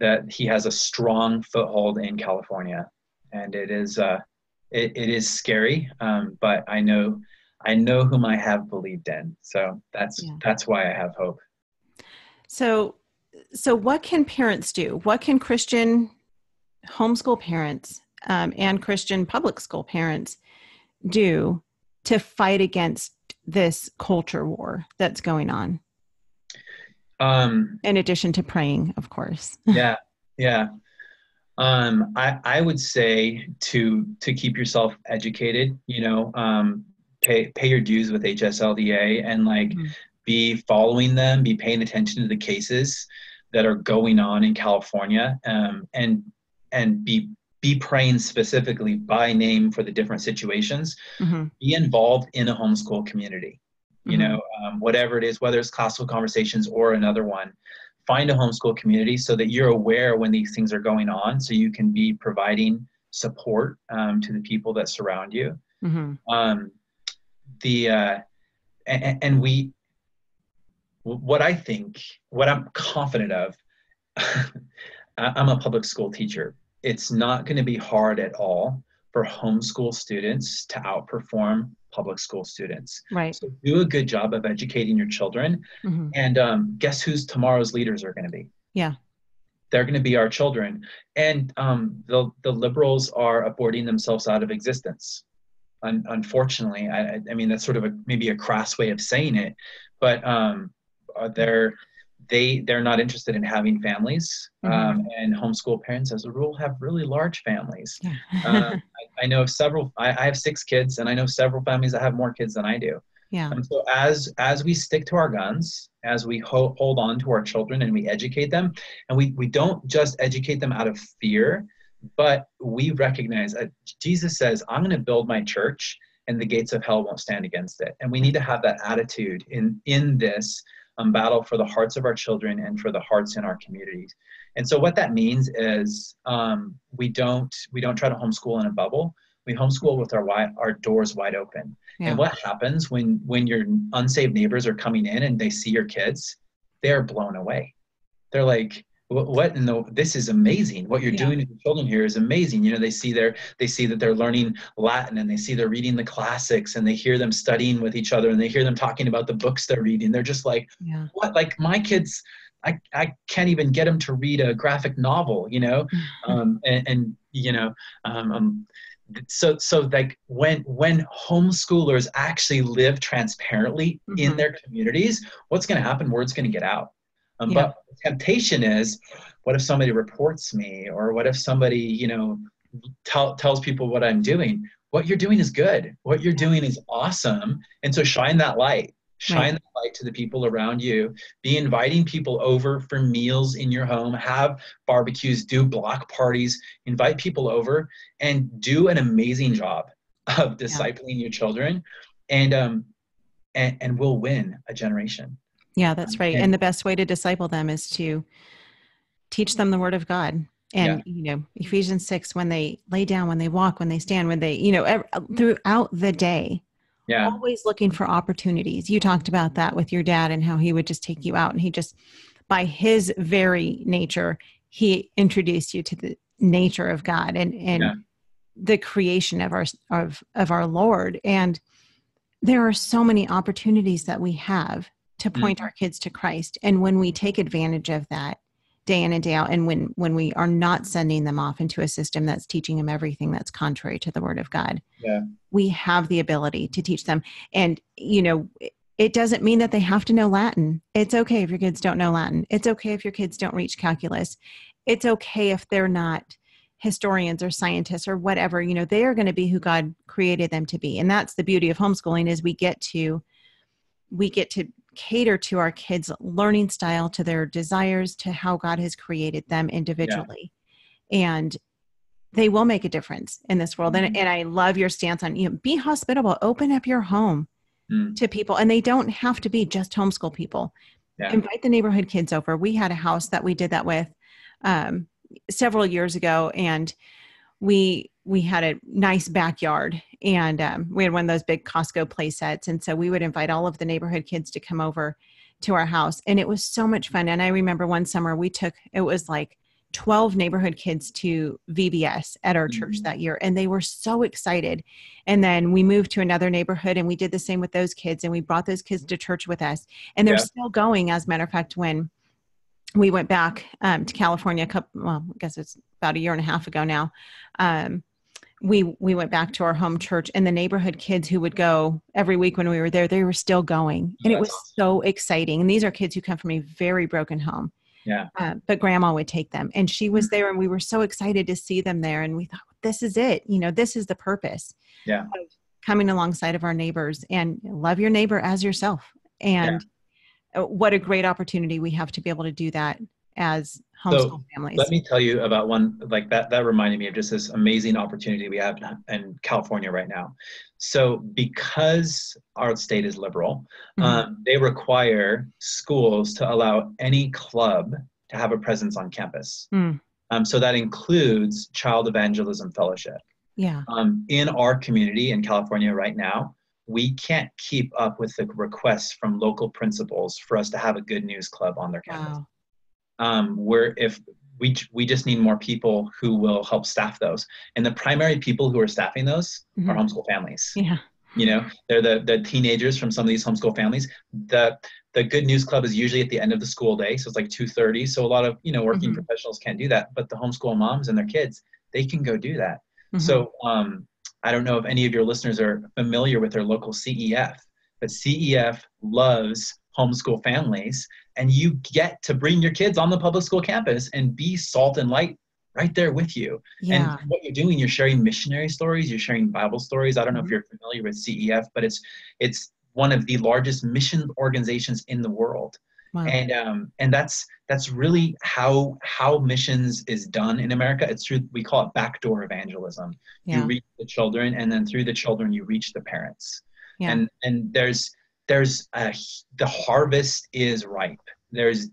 that he has a strong foothold in California, and it is uh, it, it is scary. Um, but I know I know whom I have believed in. So that's yeah. that's why I have hope. So so what can parents do? What can Christian homeschool parents um, and Christian public school parents do to fight against this culture war that's going on? Um, In addition to praying, of course. yeah, yeah. Um, I I would say to to keep yourself educated. You know, um, pay pay your dues with HSLDA and like mm-hmm. be following them, be paying attention to the cases that are going on in California, um, and and be be praying specifically by name for the different situations. Mm-hmm. Be involved in a homeschool community. You mm-hmm. know, um, whatever it is, whether it's classical conversations or another one, find a homeschool community so that you're aware when these things are going on, so you can be providing support um, to the people that surround you. Mm-hmm. Um, the uh, and, and we what I think, what I'm confident of, I'm a public school teacher. It's not going to be hard at all for homeschool students to outperform public school students. Right. So do a good job of educating your children. Mm-hmm. And um, guess who's tomorrow's leaders are going to be? Yeah. They're going to be our children. And um, the, the liberals are aborting themselves out of existence un- unfortunately. I, I mean, that's sort of a maybe a crass way of saying it, but um, they're they they're not interested in having families mm-hmm. um, and homeschool parents as a rule have really large families uh, I, I, know several I, I, have six kids and i know several families that have more kids than i do yeah and so as as we stick to our guns as we ho- hold on to our children and we educate them and we we don't just educate them out of fear but we recognize that Jesus says, I'm going to build my church and the gates of hell won't stand against it. And we need to have that attitude in, in this um, battle for the hearts of our children and for the hearts in our communities. And so what that means is um, we don't we don't try to homeschool in a bubble. We homeschool with our wide, our doors wide open. Yeah. And what happens when when your unsaved neighbors are coming in and they see your kids? They are blown away. They're like, what in the this is amazing. What you're yeah. doing to the children here is amazing. You know they see their they see that they're learning latin and they see they're reading the classics and they hear them studying with each other and they hear them talking about the books they're reading. They're just like yeah. what? Like my kids I, I can't even get them to read a graphic novel you know? Um, and, and you know um, um, so so like when when homeschoolers actually live transparently mm-hmm. in their communities what's going to happen? Word's going to get out um, yeah. But temptation is, what if somebody reports me, or what if somebody, you know, tell, tells people what I'm doing? What you're doing is good. What you're doing is awesome, and so shine that light. Shine right. that light to the people around you. Be inviting people over for meals in your home. Have barbecues. Do block parties. Invite people over, and do an amazing job of discipling yeah. your children, and um, and, and we'll win a generation. Yeah, that's right. And, and the best way to disciple them is to teach them the word of God. And, yeah. you know, Ephesians 6, when they lay down, when they walk, when they stand, when they, you know, throughout the day, yeah. always looking for opportunities. You talked about that with your dad and how he would just take you out and he just, by his very nature, he introduced you to the nature of God and, and yeah. the creation of our, of, of our Lord. And there are so many opportunities that we have to point mm our kids to Christ. And when we take advantage of that, day in and day out and when when we are not sending them off into a system that's teaching them everything that's contrary to the word of god yeah. we have the ability to teach them. And you know it doesn't mean that they have to know latin. It's okay if your kids don't know latin. It's okay if your kids don't reach calculus. It's okay if they're not historians or scientists or whatever. You know they are going to be who god created them to be. And that's the beauty of homeschooling is we get to we get to cater to our kids learning style to their desires to how god has created them individually yeah. and they will make a difference in this world mm-hmm. and, and i love your stance on you know be hospitable open up your home mm. to people and they don't have to be just homeschool people yeah. invite the neighborhood kids over we had a house that we did that with um, several years ago and we we had a nice backyard and um, we had one of those big Costco play sets. And so we would invite all of the neighborhood kids to come over to our house. And it was so much fun. And I remember one summer we took, it was like 12 neighborhood kids to VBS at our church mm-hmm. that year. And they were so excited. And then we moved to another neighborhood and we did the same with those kids. And we brought those kids to church with us. And they're yeah. still going, as a matter of fact, when we went back um, to California a couple, well, I guess it's about a year and a half ago now. Um, we we went back to our home church and the neighborhood kids who would go every week when we were there they were still going. And it was so exciting. And these are kids who come from a very broken home. Yeah. Uh, but grandma would take them. And she was mm-hmm. there and we were so excited to see them there. And we thought this is it. You know this is the purpose yeah. coming alongside of our neighbors and love your neighbor as yourself. And yeah. what a great opportunity we have to be able to do that as homeschool so families. Let me tell you about one like that. That reminded me of just this amazing opportunity we have in California right now. So, because our state is liberal, mm-hmm. um, they require schools to allow any club to have a presence on campus. Mm. Um, so that includes Child Evangelism Fellowship. Yeah. Um, in our community in California right now, we can't keep up with the requests from local principals for us to have a good news club on their campus. Wow um, where if we we just need more people who will help staff those and the primary people who are staffing those mm-hmm. are homeschool families yeah you know they're the the teenagers from some of these homeschool families the the good news club is usually at the end of the school day so it's like 2.30 so a lot of you know working mm-hmm. professionals can't do that but the homeschool moms and their kids they can go do that mm-hmm. so um, i don't know if any of your listeners are familiar with their local cef but cef loves homeschool families and you get to bring your kids on the public school campus and be salt and light right there with you. Yeah. And what you're doing, you're sharing missionary stories, you're sharing Bible stories. I don't know mm-hmm. if you're familiar with CEF, but it's it's one of the largest mission organizations in the world. Wow. And um, and that's that's really how how missions is done in America. It's through we call it backdoor evangelism. Yeah. You reach the children, and then through the children, you reach the parents. Yeah. And and there's there's a, the harvest is ripe. There's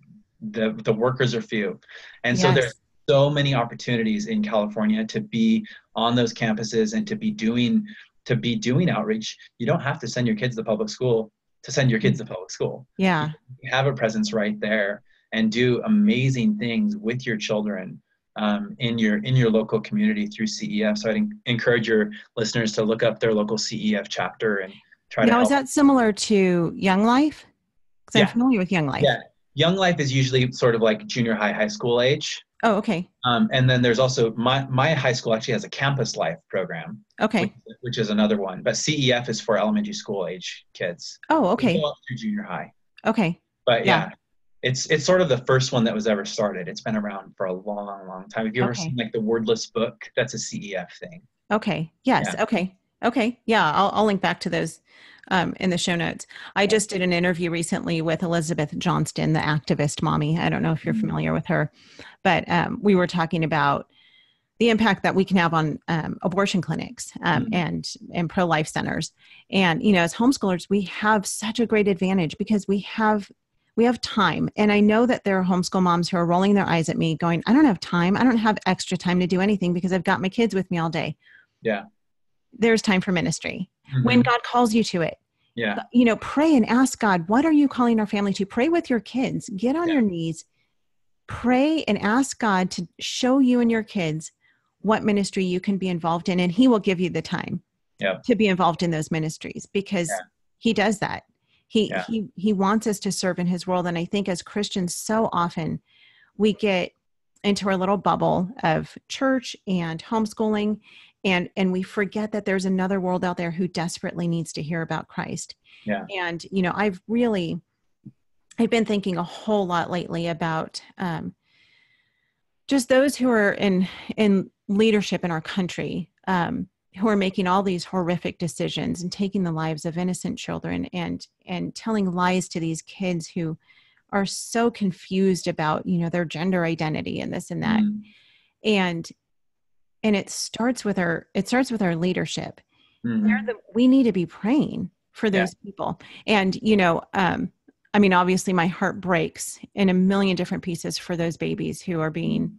the the workers are few, and yes. so there's so many opportunities in California to be on those campuses and to be doing to be doing outreach. You don't have to send your kids to public school to send your kids to public school. Yeah, you have a presence right there and do amazing things with your children um, in your in your local community through CEF. So I'd encourage your listeners to look up their local CEF chapter and try now, to. Now, is that similar to Young Life? Because yeah. I'm familiar with Young Life. Yeah, Young Life is usually sort of like junior high, high school age. Oh, okay. Um, and then there's also my my high school actually has a campus life program. Okay. Which, which is another one, but CEF is for elementary school age kids. Oh, okay. through junior high. Okay. But yeah. yeah. It's it's sort of the first one that was ever started. It's been around for a long, long time. Have you ever seen like the wordless book? That's a CEF thing. Okay. Yes. Yeah. Okay. Okay. Yeah. I'll I'll link back to those um, in the show notes. I just did an interview recently with Elizabeth Johnston, the activist mommy. I don't know if you're mm-hmm. familiar with her, but um, we were talking about the impact that we can have on um, abortion clinics um, mm-hmm. and and pro life centers. And you know, as homeschoolers, we have such a great advantage because we have we have time. And I know that there are homeschool moms who are rolling their eyes at me, going, "I don't have time. I don't have extra time to do anything because I've got my kids with me all day." Yeah, there's time for ministry mm-hmm. when God calls you to it. Yeah. You know, pray and ask God, what are you calling our family to? Pray with your kids. Get on yeah. your knees. Pray and ask God to show you and your kids what ministry you can be involved in and he will give you the time yeah. to be involved in those ministries because yeah. he does that. He he he wants us to serve in his world and I think as Christians so often we get into our little bubble of church and homeschooling and and we forget that there's another world out there who desperately needs to hear about Christ. Yeah. And you know, I've really I've been thinking a whole lot lately about um, just those who are in in leadership in our country um, who are making all these horrific decisions and taking the lives of innocent children and and telling lies to these kids who are so confused about you know their gender identity and this and that mm. and and it starts with our it starts with our leadership mm-hmm. the, we need to be praying for those yeah. people and you know um i mean obviously my heart breaks in a million different pieces for those babies who are being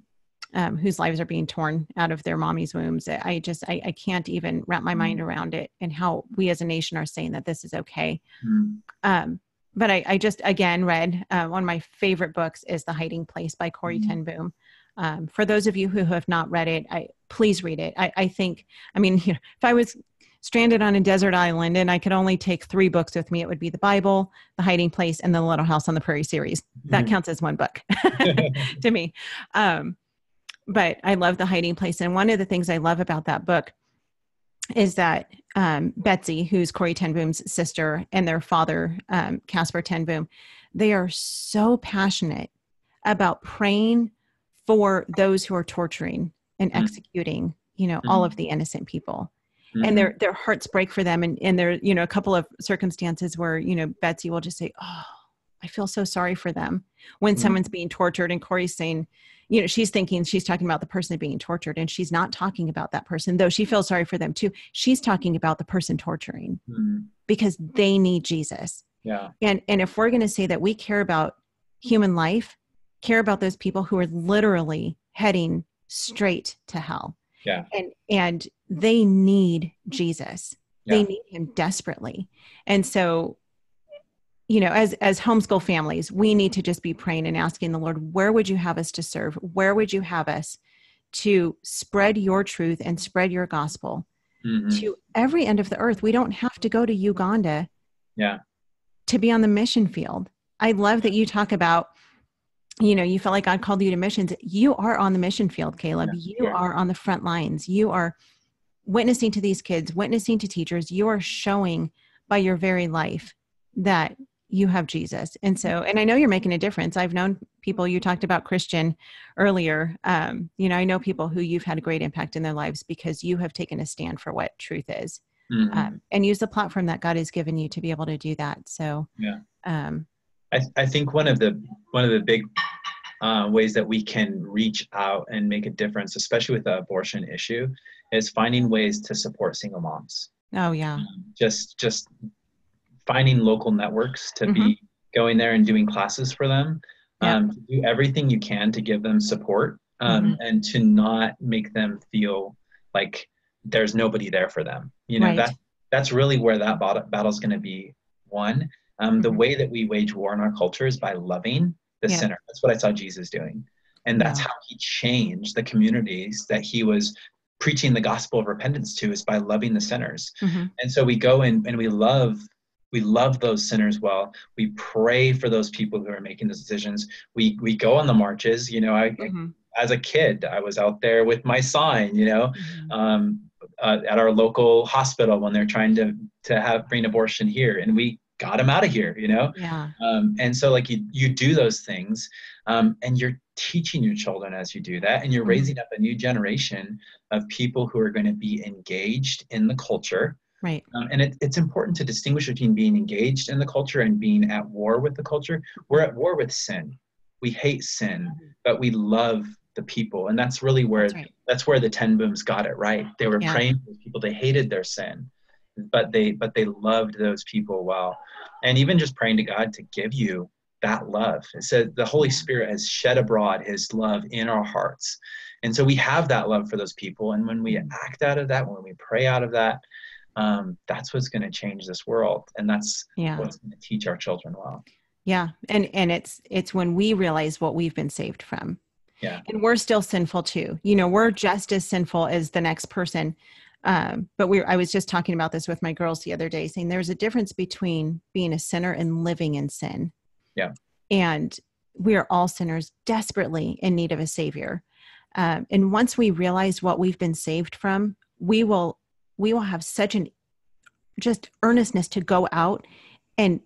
um, whose lives are being torn out of their mommy's wombs i just I, I can't even wrap my mm-hmm. mind around it and how we as a nation are saying that this is okay mm-hmm. um but I, I, just again read uh, one of my favorite books is The Hiding Place by Corrie mm-hmm. Ten Boom. Um, for those of you who have not read it, I please read it. I, I think, I mean, you know, if I was stranded on a desert island and I could only take three books with me, it would be the Bible, The Hiding Place, and the Little House on the Prairie series. That mm-hmm. counts as one book to me. Um, but I love The Hiding Place, and one of the things I love about that book is that um, Betsy, who's Corrie Ten Boom's sister, and their father, um, Caspar Ten Boom, they are so passionate about praying for those who are torturing and mm-hmm. executing, you know, mm-hmm. all of the innocent people. Mm-hmm. And their their hearts break for them, and and there, you know, a couple of circumstances where you know Betsy will just say, "Oh, I feel so sorry for them," when mm-hmm. someone's being tortured, and corrie's saying, you know she's thinking she's talking about the person being tortured and she's not talking about that person though she feels sorry for them too she's talking about the person torturing mm-hmm. because they need jesus yeah and and if we're going to say that we care about human life care about those people who are literally heading straight to hell. Yeah. And and they need jesus. Yeah. they need him desperately. And so you know as as homeschool families we need to just be praying and asking the lord where would you have us to serve? Where would you have us to spread your truth and spread your gospel mm-hmm. to every end of the earth? We don't have to go to uganda yeah. to be on the mission field. I love that you talk about you know you felt like god called you to missions you are on the mission field caleb yeah. you yeah. are on the front lines you are witnessing to these kids witnessing to teachers you are showing by your very life that you have Jesus. And so, and I know you're making a difference. I've known people, you talked about Christian earlier. Um, you know, I know people who you've had a great impact in their lives because you have taken a stand for what truth is mm-hmm. um, and use the platform that God has given you to be able to do that. So, yeah. Um, I, I think one of the, one of the big uh, ways that we can reach out and make a difference, especially with the abortion issue, is finding ways to support single moms. Oh yeah. Um, just, just finding local networks to mm-hmm. be going there and doing classes for them yeah. um, to do everything you can to give them support um, mm-hmm. and to not make them feel like there's nobody there for them you know right. that that's really where that battle is going to be won um, mm-hmm. the way that we wage war in our culture is by loving the yeah. sinner that's what i saw jesus doing and that's yeah. how he changed the communities that he was preaching the gospel of repentance to is by loving the sinners mm-hmm. and so we go in and we love we love those sinners well we pray for those people who are making those decisions we we go on the marches you know i, mm-hmm. I as a kid i was out there with my sign you know mm-hmm. um, uh, at our local hospital when they're trying to to have bring abortion here and we got them out of here you know yeah um, and so like you you do those things um, and you're teaching your children as you do that and you're mm-hmm. raising up a new generation of people who are going to be engaged in the culture Right. Um, and it, it's important to distinguish between being engaged in the culture and being at war with the culture. We're at war with sin. We hate sin, mm-hmm. but we love the people. And that's really where that's, right. that's where the ten booms got it right. They were yeah. praying for people. They hated their sin, but they but they loved those people well. And even just praying to God to give you that love. It said the Holy Spirit has shed abroad his love in our hearts. And so we have that love for those people. And when we mm-hmm. act out of that, when we pray out of that, um, that's what's going to change this world and that's yeah. what's going to teach our children well yeah and and it's it's when we realize what we've been saved from yeah and we're still sinful too you know we're just as sinful as the next person um, but we i was just talking about this with my girls the other day saying there's a difference between being a sinner and living in sin. Yeah. And we are all sinners desperately in need of a savior. Um, and once we realize what we've been saved from we will we will have such an just earnestness to go out and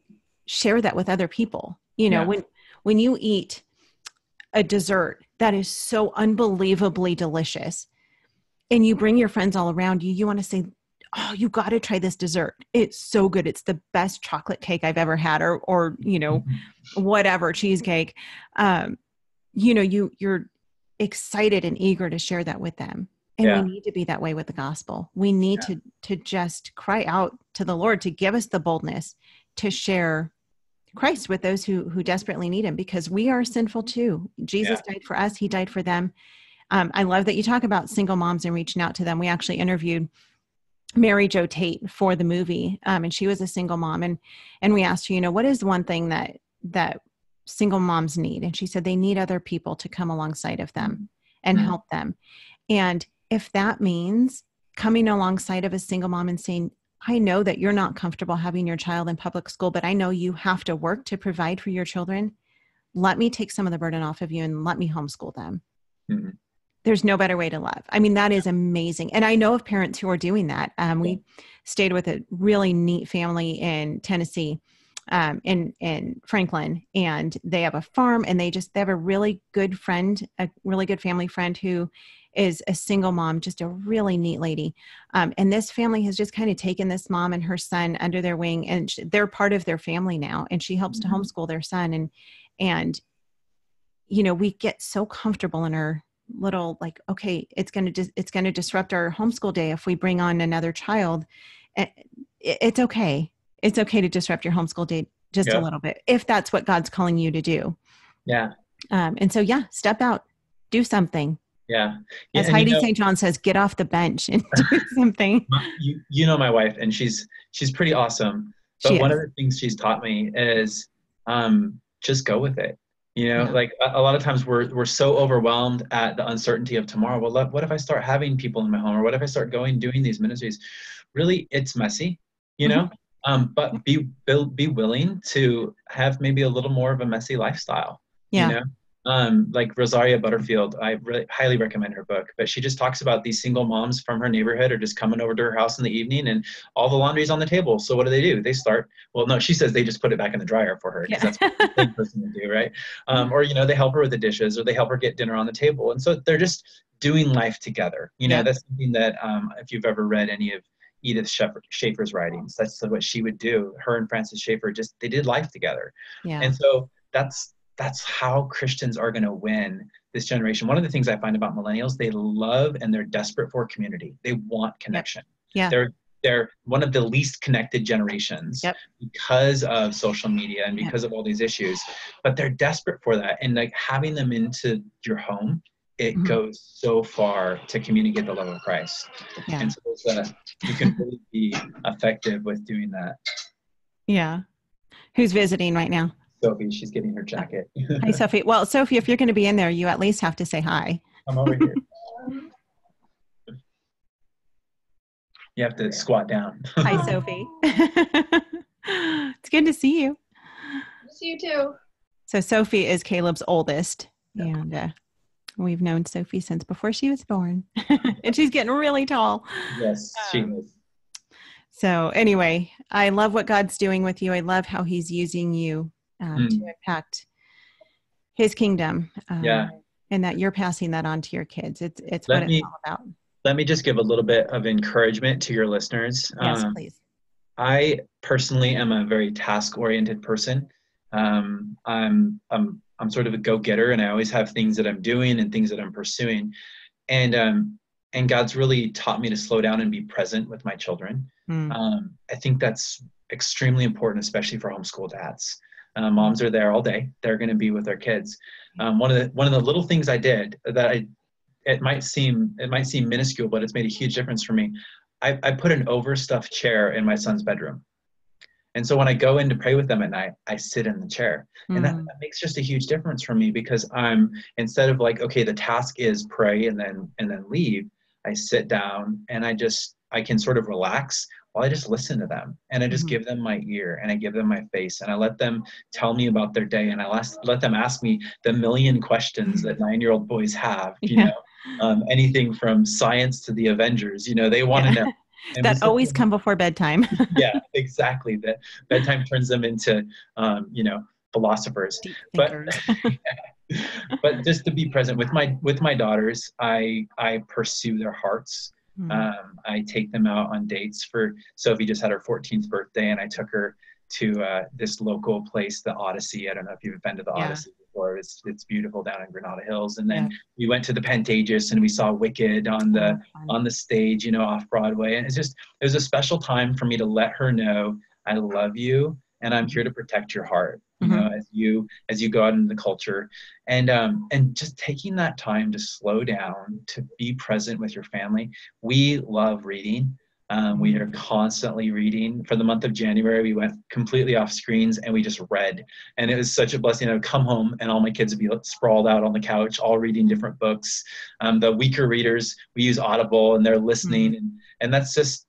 share that with other people. You know yeah. when when you eat a dessert that is so unbelievably delicious and you bring your friends all around you you want to say oh you got to try this dessert it's so good it's the best chocolate cake i've ever had or or you know mm-hmm. whatever cheesecake um you know you you're excited and eager to share that with them and yeah. we need to be that way with the gospel we need yeah. to to just cry out to the lord to give us the boldness to share christ with those who who desperately need him because we are sinful too jesus yeah. died for us he died for them um, i love that you talk about single moms and reaching out to them we actually interviewed mary jo tate for the movie um, and she was a single mom and and we asked her you know what is one thing that that single moms need and she said they need other people to come alongside of them and mm-hmm. help them and if that means coming alongside of a single mom and saying, I know that you're not comfortable having your child in public school, but I know you have to work to provide for your children. Let me take some of the burden off of you and let me homeschool them. Mm-hmm. There's no better way to love. I mean, that is amazing. And I know of parents who are doing that. Um, we stayed with a really neat family in Tennessee, um, in in Franklin, and they have a farm, and they just they have a really good friend, a really good family friend who is a single mom, just a really neat lady. Um, and this family has just kind of taken this mom and her son under their wing, and they're part of their family now. And she helps mm-hmm. to homeschool their son. And and you know, we get so comfortable in our little like, okay, it's gonna dis- it's gonna disrupt our homeschool day if we bring on another child. It's okay. It's okay to disrupt your homeschool day just yeah. a little bit if that's what God's calling you to do. Yeah. Um, and so, yeah, step out, do something. Yeah. As Heidi you know, St. John says, get off the bench and do something. You, you know my wife, and she's she's pretty awesome. But she one is. of the things she's taught me is um, just go with it. You know, yeah. like a, a, lot of times we're we're so overwhelmed at the uncertainty of tomorrow. Well, what if I start having people in my home, or what if I start going doing these ministries? Really, it's messy. You know. Mm-hmm. Um, but be, be be willing to have maybe a little more of a messy lifestyle. Yeah. You know? Um, like Rosaria Butterfield, I really highly recommend her book. But she just talks about these single moms from her neighborhood are just coming over to her house in the evening, and all the laundry's on the table. So what do they do? They start. Well, no, she says they just put it back in the dryer for her because yeah. that's what the person would do, right? Um, or you know, they help her with the dishes, or they help her get dinner on the table, and so they're just doing life together. You know, yeah. that's something that um, if you've ever read any of Edith Schaeffer's writings, that's what she would do. Her and Francis Schaeffer just they did life together, yeah. and so that's that's how Christians are going to win this generation. One of the things I find about millennials, they love and they're desperate for community. They want connection. Yeah. They're they're one of the least connected generations yep. because of social media and because yep. of all these issues. But they're desperate for that. And like having them into your home, it mm-hmm. goes so far to communicate the love of Christ. Yeah. And so uh, you can really be effective with doing that. Yeah. Who's visiting right now? Sophie. She's getting her jacket. hi, Sophie. Well, Sophie, if you're going to be in there, you at least have to say hi. I'm over here. you have to squat down. hi, Sophie. it's good to see you. See you too. So Sophie is Caleb's oldest, and uh, we've known Sophie since before she was born, and she's getting really tall. Yes, she um, is. So anyway, I love what God's doing with you. I love how He's using you um, mm. to impact his kingdom. Um, yeah. And that you're passing that on to your kids. It's, it's let what me, it's all about. Let me just give a little bit of encouragement to your listeners. Yes, um, please. I personally am a very task oriented person. Um, I'm, I'm, I'm sort of a go getter and I always have things that I'm doing and things that I'm pursuing. And, um, and God's really taught me to slow down and be present with my children. Mm. Um, I think that's extremely important, especially for homeschool dads. Uh, moms are there all day. They're going to be with their kids. Um, one of the one of the little things I did that I it might seem it might seem minuscule, but it's made a huge difference for me. I, I put an overstuffed chair in my son's bedroom. And so when I go in to pray with them at night, I sit in the chair. Mm. And that, mm. that, makes just a huge difference for me because I'm instead of like, okay, the task is pray and then and then leave, I sit down and I just I can sort of relax well i just listen to them and i just Mhm. give them my ear and i give them my face and i let them tell me about their day and i let, let them ask me the million questions that nine year old boys have you Yeah. know um, anything from science to the avengers you know they want to Yeah. know And that always come before bedtime. yeah exactly that bedtime turns them into um, you know philosophers But- but just to be present with my with my daughters i i pursue their hearts Mhm. um, i take them out on dates for sophie just had her 14th birthday and i took her to uh, this local place the odyssey i don't know if you've been to the Yeah. odyssey before it's it's beautiful down in granada hills and then Yeah. we went to the pantages and we saw wicked on the Oh, on the stage, you know, off Broadway. And it's just, it was a special time for me to let her know I love you and I'm here to protect your heart, you know, as you, as you go out into the culture and, um, and just taking that time to slow down, to be present with your family. We love reading. Um, we are constantly reading. For the month of January, we went completely off screens and we just read. And it was such a blessing. I would come home and all my kids would be sprawled out on the couch, all reading different books. Um, the weaker readers, we use Audible and they're listening. And, and that's just,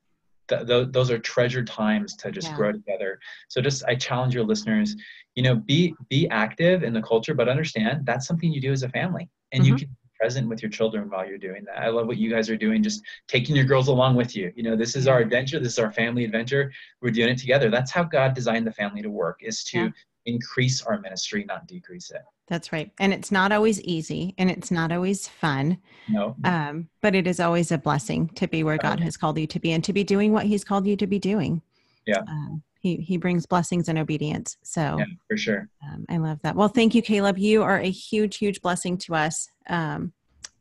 th- th- those are treasured times to just Yeah. grow together. So just, I challenge your listeners, you know, be, be active in the culture, but understand that's something you do as a family and you Mhm. can be present with your children while you're doing that. I love what you guys are doing, just taking your girls along with you. You know, this is our adventure. This is our family adventure. We're doing it together. That's how God designed the family to work is to Yeah. increase our ministry, not decrease it. That's right. And it's not always easy and it's not always fun, No, um, but it is always a blessing to be where God has called you to be and to be doing what He's called you to be doing. Yeah. Um, he, he brings blessings and obedience. So yeah, for sure. um, I love that. Well, thank you, Caleb. You are a huge, huge blessing to us. Um,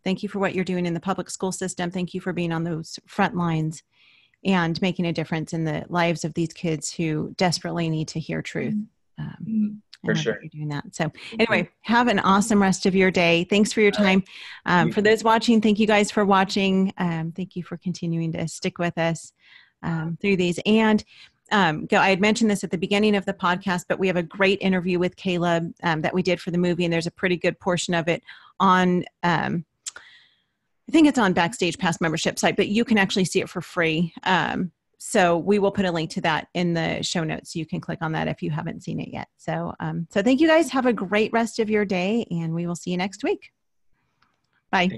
thank you for what you're doing in the public school system. Thank you for being on those front lines and making a difference in the lives of these kids who desperately need to hear truth. Um, Mm, I For sure. You're doing that. So, anyway, have an awesome rest of your day. Thanks for your time. Um, for those watching, thank you guys for watching. Um, thank you for continuing to stick with us um, through these. And um, go, I had mentioned this at the beginning of the podcast, but we have a great interview with Caleb um, that we did for the movie, and there's a pretty good portion of it on. Um, I think it's on Backstage Pass membership site, but you can actually see it for free. Um, so we will put a link to that in the show notes. You can click on that if you haven't seen it yet. So, um, so thank you guys. Have a great rest of your day, and we will see you next week. Bye.